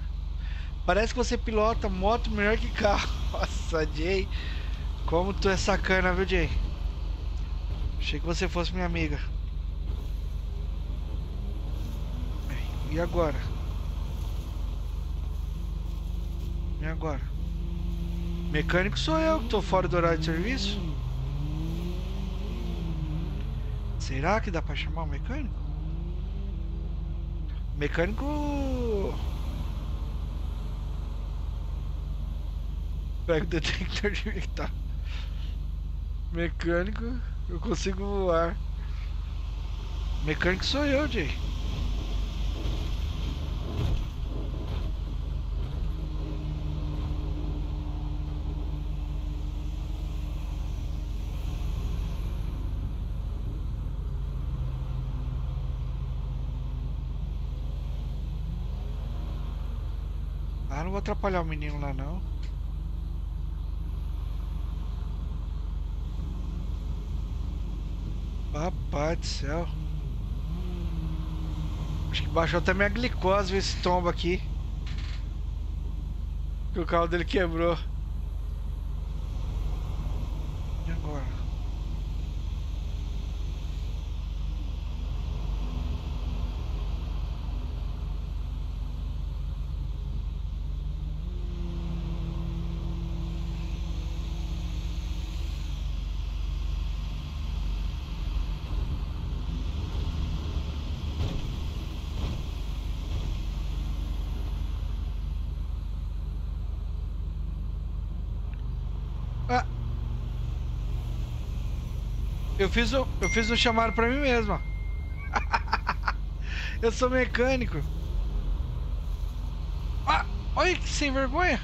Parece que você pilota moto melhor que carro. Nossa, Jay. Como tu é sacana, viu, Jay? Achei que você fosse minha amiga. E agora? E agora? Mecânico sou eu que tô fora do horário de serviço? Será que dá pra chamar o mecânico? Mecânico. Pega o detector de metal. Mecânico, eu consigo voar. Mecânico sou eu, Jay. Vou atrapalhar o menino lá não. Papai do céu. Acho que baixou até minha glicose esse tombo aqui. Que o carro dele quebrou. E agora? Ah. Eu fiz o, eu fiz um chamado pra mim mesmo. eu sou mecânico. Ah, olha que sem vergonha.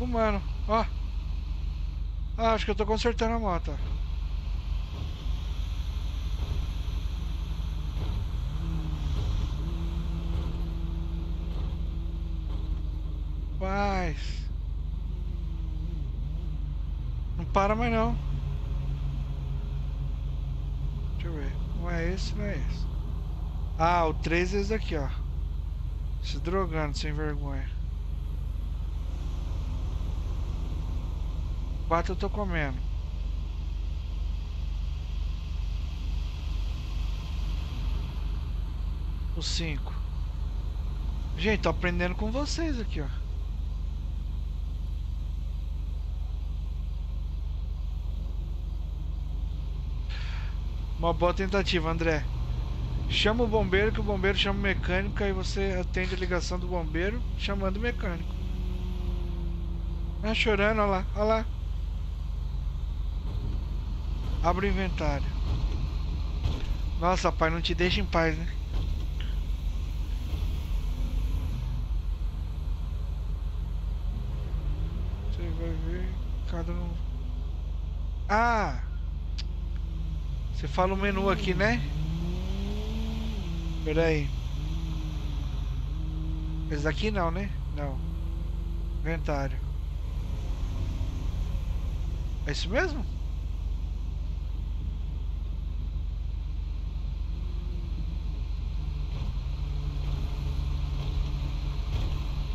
Humano, ó. Ah, acho que eu tô consertando a moto. ó. Paz. Para mais não. Deixa eu ver. Não é esse, não é esse. Ah, o 3 é esse daqui, ó. Se drogando, sem vergonha. 4 eu tô comendo. O 5. Gente, tô aprendendo com vocês aqui, ó. Uma boa tentativa, André. Chama o bombeiro que o bombeiro chama o mecânico, aí você atende a ligação do bombeiro chamando o mecânico. Ah, chorando, olha lá, olha lá. Abre o inventário. Nossa, pai, não te deixa em paz, né? Você vai ver cada um. Ah! Você fala o menu aqui, né? Pera aí. Esse daqui não, né? Não. Inventário. É isso mesmo?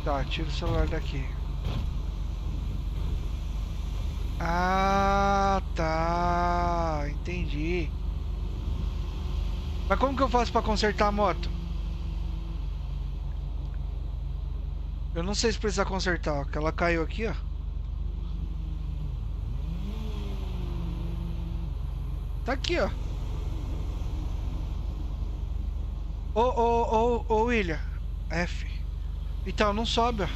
Tá, tira o celular daqui. Ah, tá. Entendi. Mas como que eu faço pra consertar a moto? Eu não sei se precisa consertar, ó, que ela caiu aqui, ó. Tá aqui, ó. Ô, ô, ô, ô, William. F. Então, não sobe, ó.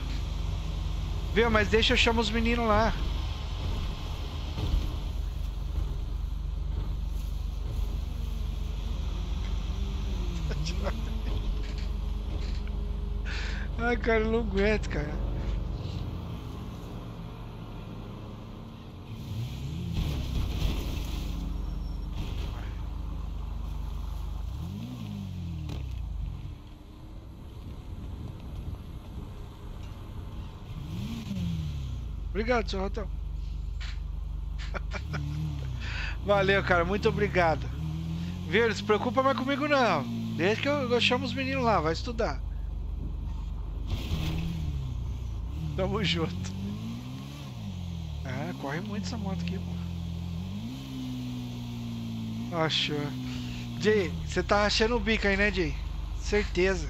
Viu? Mas deixa eu chamar os meninos lá. Ai, cara, eu não aguento, cara. Obrigado, seu Ratão. Valeu, cara. Muito obrigado. Viu? Não se preocupa mais comigo, não. Deixa que eu, eu chamo os meninos lá. Vai estudar. Tamo junto. Ah, corre muito essa moto aqui, pô. Achou. Jay, você tá achando o bico aí, né, Jay? Certeza.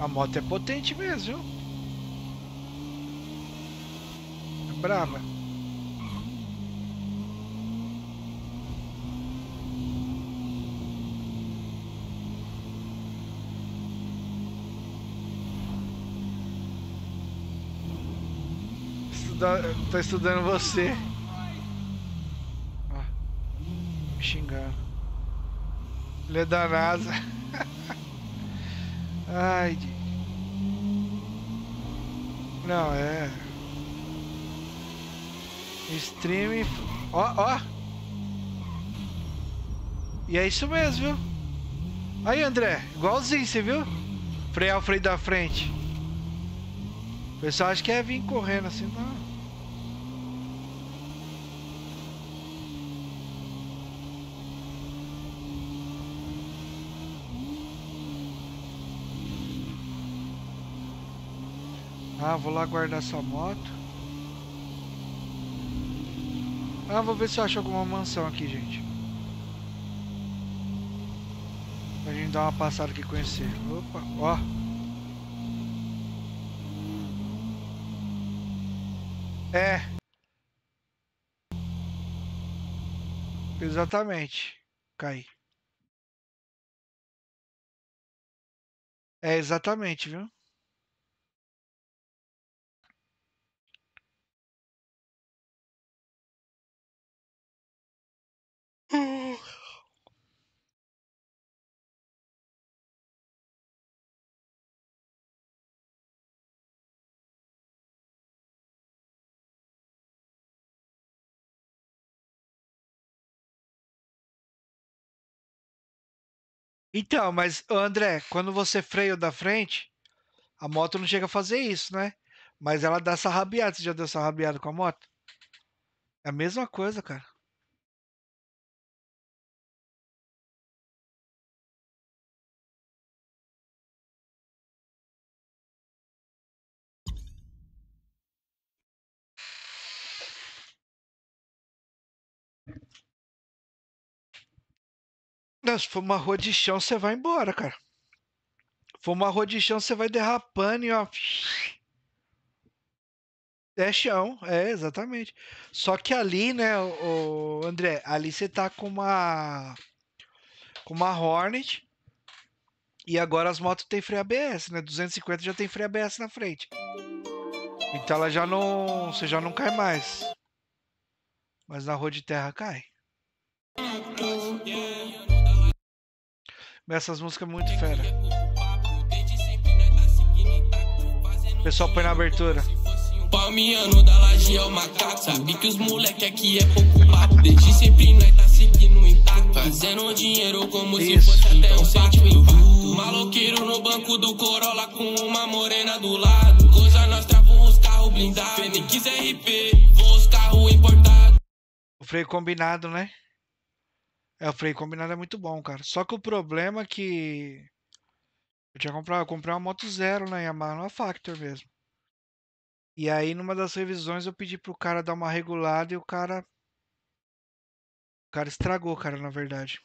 A moto é potente mesmo, viu? É brava. Tô estudando você. Ó, me xingando. Ele é da NASA. Ai. Não, é. Streaming. Ó, ó. E é isso mesmo, viu? Aí, André. Igualzinho, você viu? Frear o freio da frente. O pessoal acha que é vir correndo assim, não. Ah, vou lá guardar essa moto. Ah, vou ver se eu acho alguma mansão aqui, gente. Pra gente dar uma passada aqui e conhecer. Opa, ó. É. Exatamente. Cai. É exatamente, viu? Então, mas André, quando você freia da frente, a moto não chega a fazer isso, né? Mas ela dá essa rabiada. Você já deu essa rabiada com a moto? É a mesma coisa, cara. Não, se for uma rua de chão, você vai embora, cara. Se for uma rua de chão, você vai derrapando e ó. É chão, é, exatamente. Só que ali, né, o, André, ali você tá com uma. Com uma Hornet. E agora as motos têm freio ABS, né? 250 já tem freio ABS na frente. Então ela já não. Você já não cai mais. Mas na rua de terra cai. Mas Essas músicas é muito fera. O pessoal põe na abertura. Palmiano da laje é o macaco Sabe que os moleque aqui é pouco papo Desde sempre nós tá seguindo intacto Fazendo dinheiro como se Isso. fosse até um impacto Maloqueiro no banco do Corolla com uma morena do lado Coisa nós travamos os carros blindados Fênix RP, vou os carros importados O freio combinado, né? É, o freio combinado é muito bom, cara. Só que o problema é que. Eu tinha comprado, eu comprei uma moto zero na Yamaha, uma Factor mesmo. E aí, numa das revisões, eu pedi pro cara dar uma regulada e o cara. O cara estragou, cara, na verdade.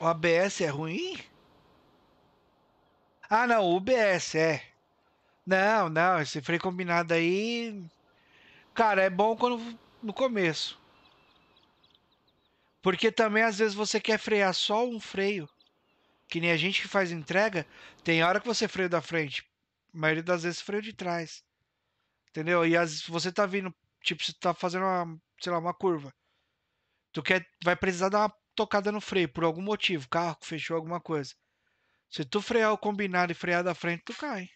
O ABS é ruim? Ah, não, UBS é. Não, não, esse freio combinado aí. Cara, é bom quando no começo. Porque também às vezes você quer frear só um freio. Que nem a gente que faz entrega, tem hora que você freia da frente. A maioria das vezes freio de trás. Entendeu? E às você tá vindo, tipo, você tá fazendo uma, sei lá, uma curva. Tu quer, vai precisar dar uma tocada no freio por algum motivo, carro fechou alguma coisa. Se tu frear o combinado e frear da frente, tu cai.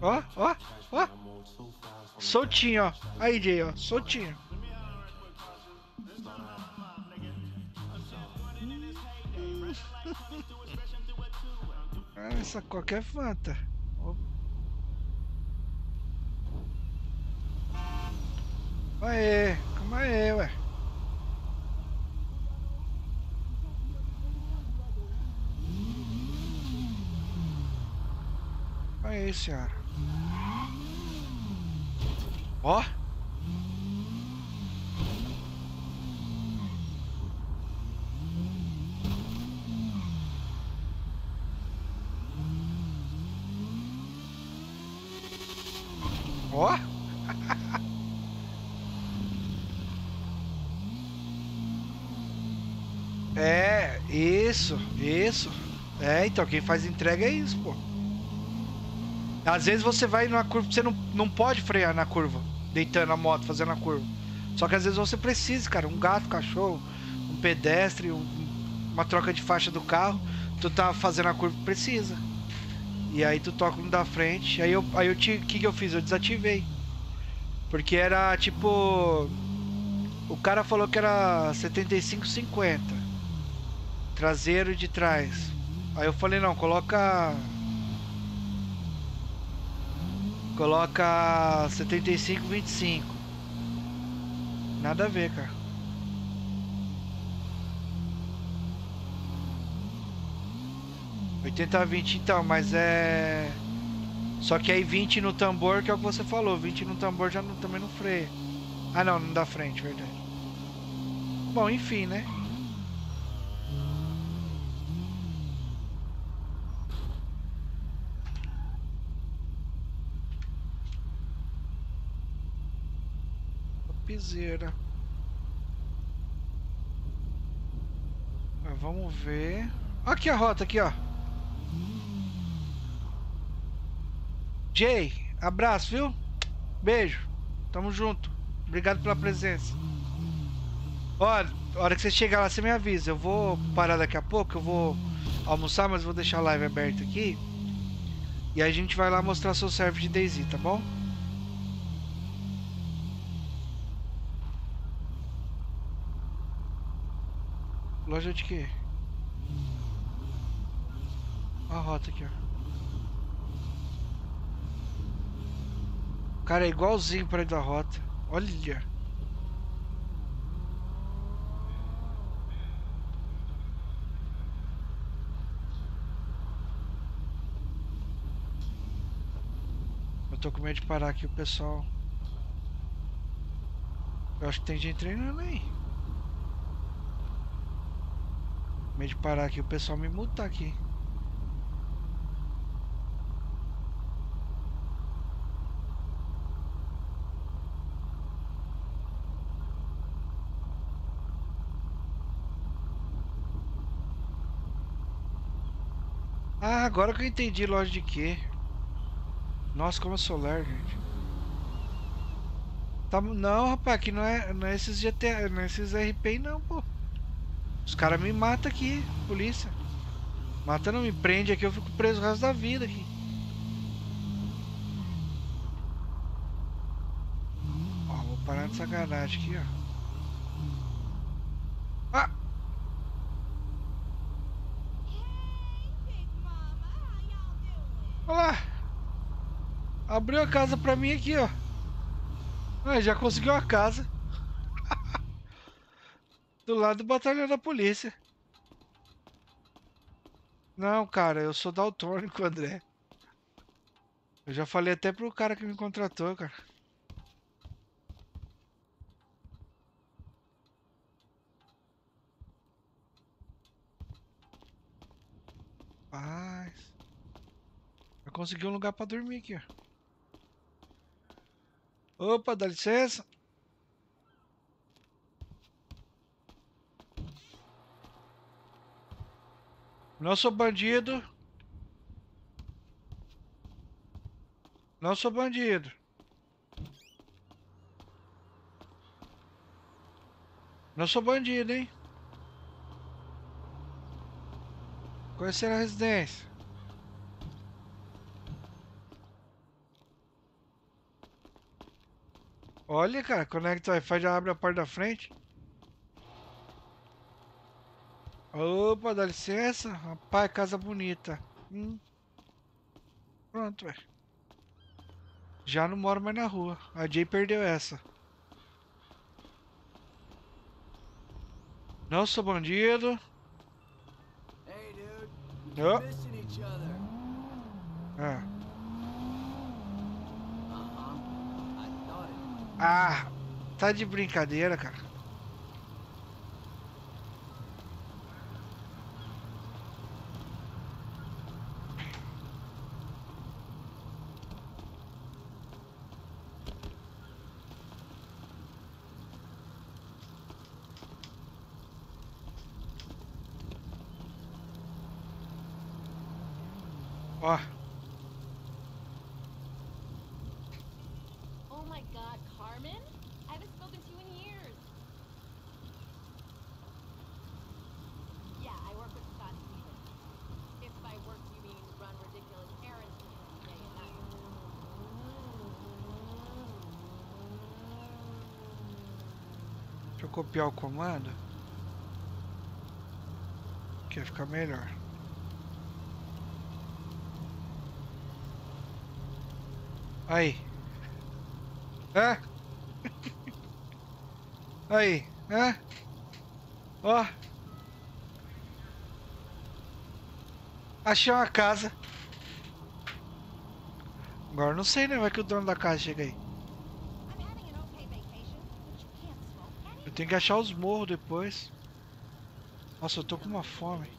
Ó, ó, ó. Soltinho, ó. Aí, Jay, ó. Soltinho. Ah, Essa qualquer fanta. Ó. Aê, calma aí, ué. Aí, senhora. Ó. Ó. É, isso, isso. É, então quem faz entrega é isso, pô. Às vezes você vai numa curva, você não, não pode frear na curva, deitando a moto, fazendo a curva. Só que às vezes você precisa, cara. Um gato, um cachorro, um pedestre, um- uma troca de faixa do carro. Tu tá fazendo a curva, precisa. E aí tu toca no da frente. Aí eu, aí eu o que, que eu fiz? Eu desativei. Porque era tipo. O cara falou que era 75,50. Traseiro de trás. Aí eu falei, não, coloca. Coloca 75, 25. Nada a ver, cara. 80 a 20 então, mas é. Só que aí 20 no tambor, que é o que você falou. 20 no tambor já não- também não freia. Ah não, não dá frente, verdade. Bom, enfim, né? Piseira. Mas vamos ver. Aqui a rota, aqui, ó. Jay, abraço, viu? Beijo. Tamo junto. Obrigado pela presença. Olha, hora que você chegar lá, você me avisa. Eu vou parar daqui a pouco, eu vou almoçar, mas vou deixar a live aberta aqui. E a gente vai lá mostrar seu serve de Daisy, tá bom? Loja de quê? Ó a rota aqui, ó. Cara, é igualzinho para da rota. Olha. Eu tô com medo de parar aqui o pessoal. Eu acho que tem gente treinando aí. Medo de parar aqui o pessoal me multar aqui. Ah, agora que eu entendi loja de quê. Nossa, como eu sou lerdo, gente. Tá, não, rapaz, aqui não é, não é esses GTA, não é esses RP não, pô. Os caras me matam aqui, polícia. Mata não me prende aqui, eu fico preso o resto da vida aqui. Ó, vou parar de sacanagem aqui, ó. Ah! Olha lá! Abriu a casa pra mim aqui, ó. Ah, já conseguiu a casa. Do lado do batalhão da polícia. Não, cara, eu sou daltônico, André. Eu já falei até pro cara que me contratou, cara. Paz. Eu consegui um lugar pra dormir aqui, ó. Opa, dá licença. Não sou bandido. Não sou bandido. Não sou bandido, hein? Conhecer a residência. Olha, cara, conecta o Wi-Fi já abre a porta da frente. Opa, dá licença. Rapaz, casa bonita. Hum. Pronto, velho. Já não moro mais na rua. A Jay perdeu essa. Não sou bandido. Hey, dude. Oh. Ah. Thought it. ah, tá de brincadeira, cara. Copiar o comando. Que vai ficar melhor. Aí. Hã? Aí, hã? Ó. Achei uma casa. Agora não sei, né? Vai que o dono da casa chega aí. Tenho que achar os morros depois. Nossa, eu tô com uma fome.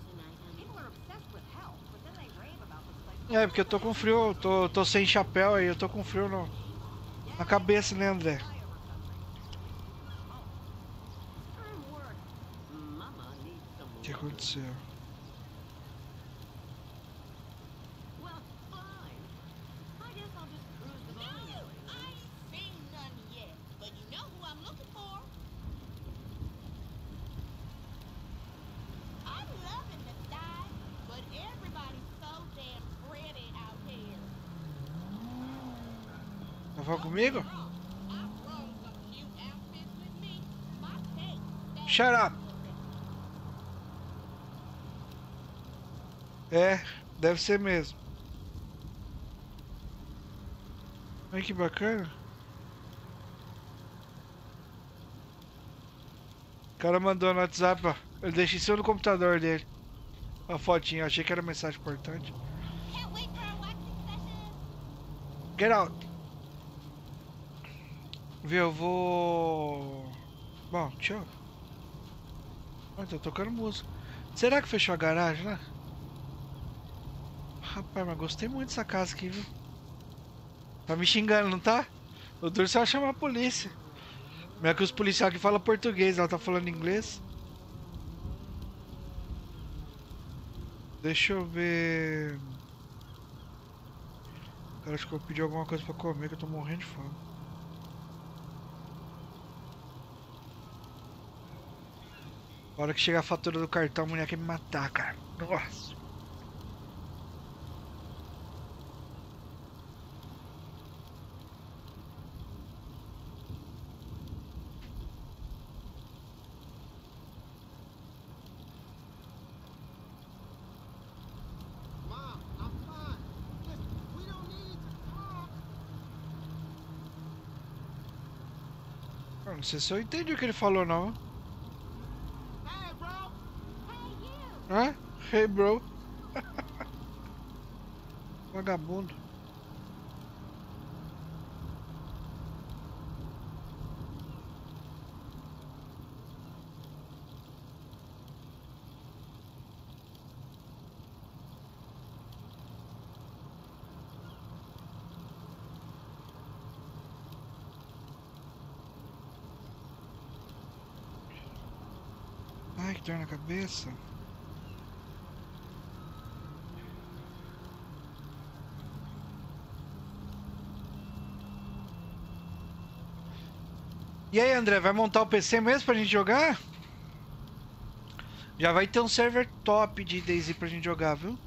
É, porque eu tô com frio, tô, tô sem chapéu aí, eu tô com frio no, na cabeça, né, André? O que aconteceu? Deve ser mesmo. Olha que bacana. O cara mandou no WhatsApp, ó. Deixa em cima do computador dele. Uma fotinha, achei que era mensagem importante. Get out! Viu, eu vou. Bom, tchau. Ah, tô tocando música. Será que fechou a garagem, né? Rapaz, mas gostei muito dessa casa aqui, viu? Tá me xingando, não tá? O duro só chamar a polícia. Mas é que os policiais aqui falam português, ela tá falando inglês. Deixa eu ver. Cara, acho que eu pedi alguma coisa pra comer, que eu tô morrendo de fome. A hora que chegar a fatura do cartão, a mulher quer me matar, cara. Nossa. Sei se eu entendi o que ele falou, não. Hey, bro. Hey, you! Hã? Hey, bro. Vagabundo. Ai, que dor na cabeça. E aí, André, vai montar o PC mesmo pra gente jogar? Já vai ter um server top de DayZ pra gente jogar, viu?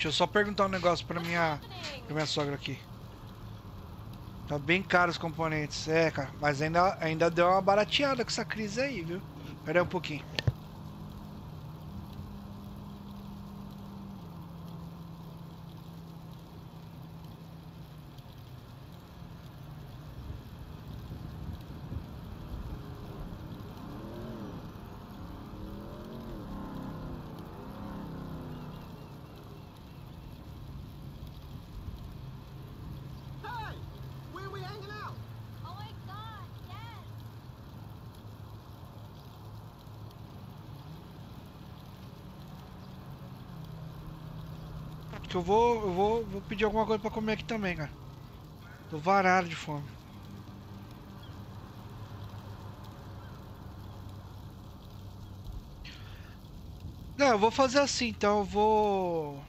Deixa eu só perguntar um negócio pra minha, pra minha sogra aqui. Tá bem caro os componentes. É, cara, mas ainda, ainda deu uma barateada com essa crise aí, viu? Pera aí um pouquinho. Hey, when we hanging out? Oh my god, yes! Que eu vou, eu vou, vou pedir alguma coisa pra comer aqui também, cara. Tô varado de fome. Não, eu vou fazer assim, então eu vou.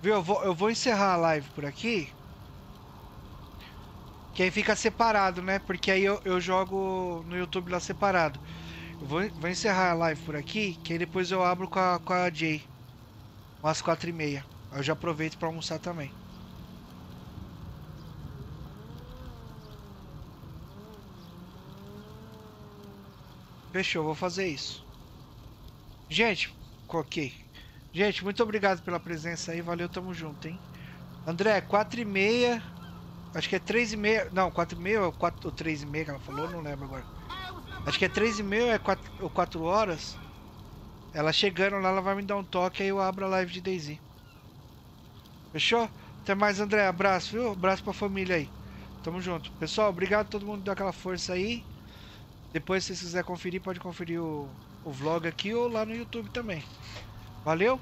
Viu? Eu vou, eu vou encerrar a live por aqui. Que aí fica separado, né? Porque aí eu, eu jogo no YouTube lá separado. Eu vou, vou encerrar a live por aqui, que aí depois eu abro com a, com a Jay. Umas quatro e meia. Eu já aproveito pra almoçar também. Fechou, vou fazer isso. Gente, ok. Gente, muito obrigado pela presença aí. Valeu, tamo junto, hein? André, 4 e meia. Acho que é 3 e meia. Não, 4 e meia ou 4 ou 3 e meia que ela falou, não lembro agora. Acho que é 3 e meia ou é 4, ou 4 horas. Ela chegando lá, ela vai me dar um toque, aí eu abro a live de Daisy. Fechou? Até mais, André. Abraço, viu? Abraço pra família aí. Tamo junto. Pessoal, obrigado a todo mundo que deu aquela força aí. Depois, se vocês quiserem conferir, pode conferir o, o vlog aqui ou lá no YouTube também. Valeu?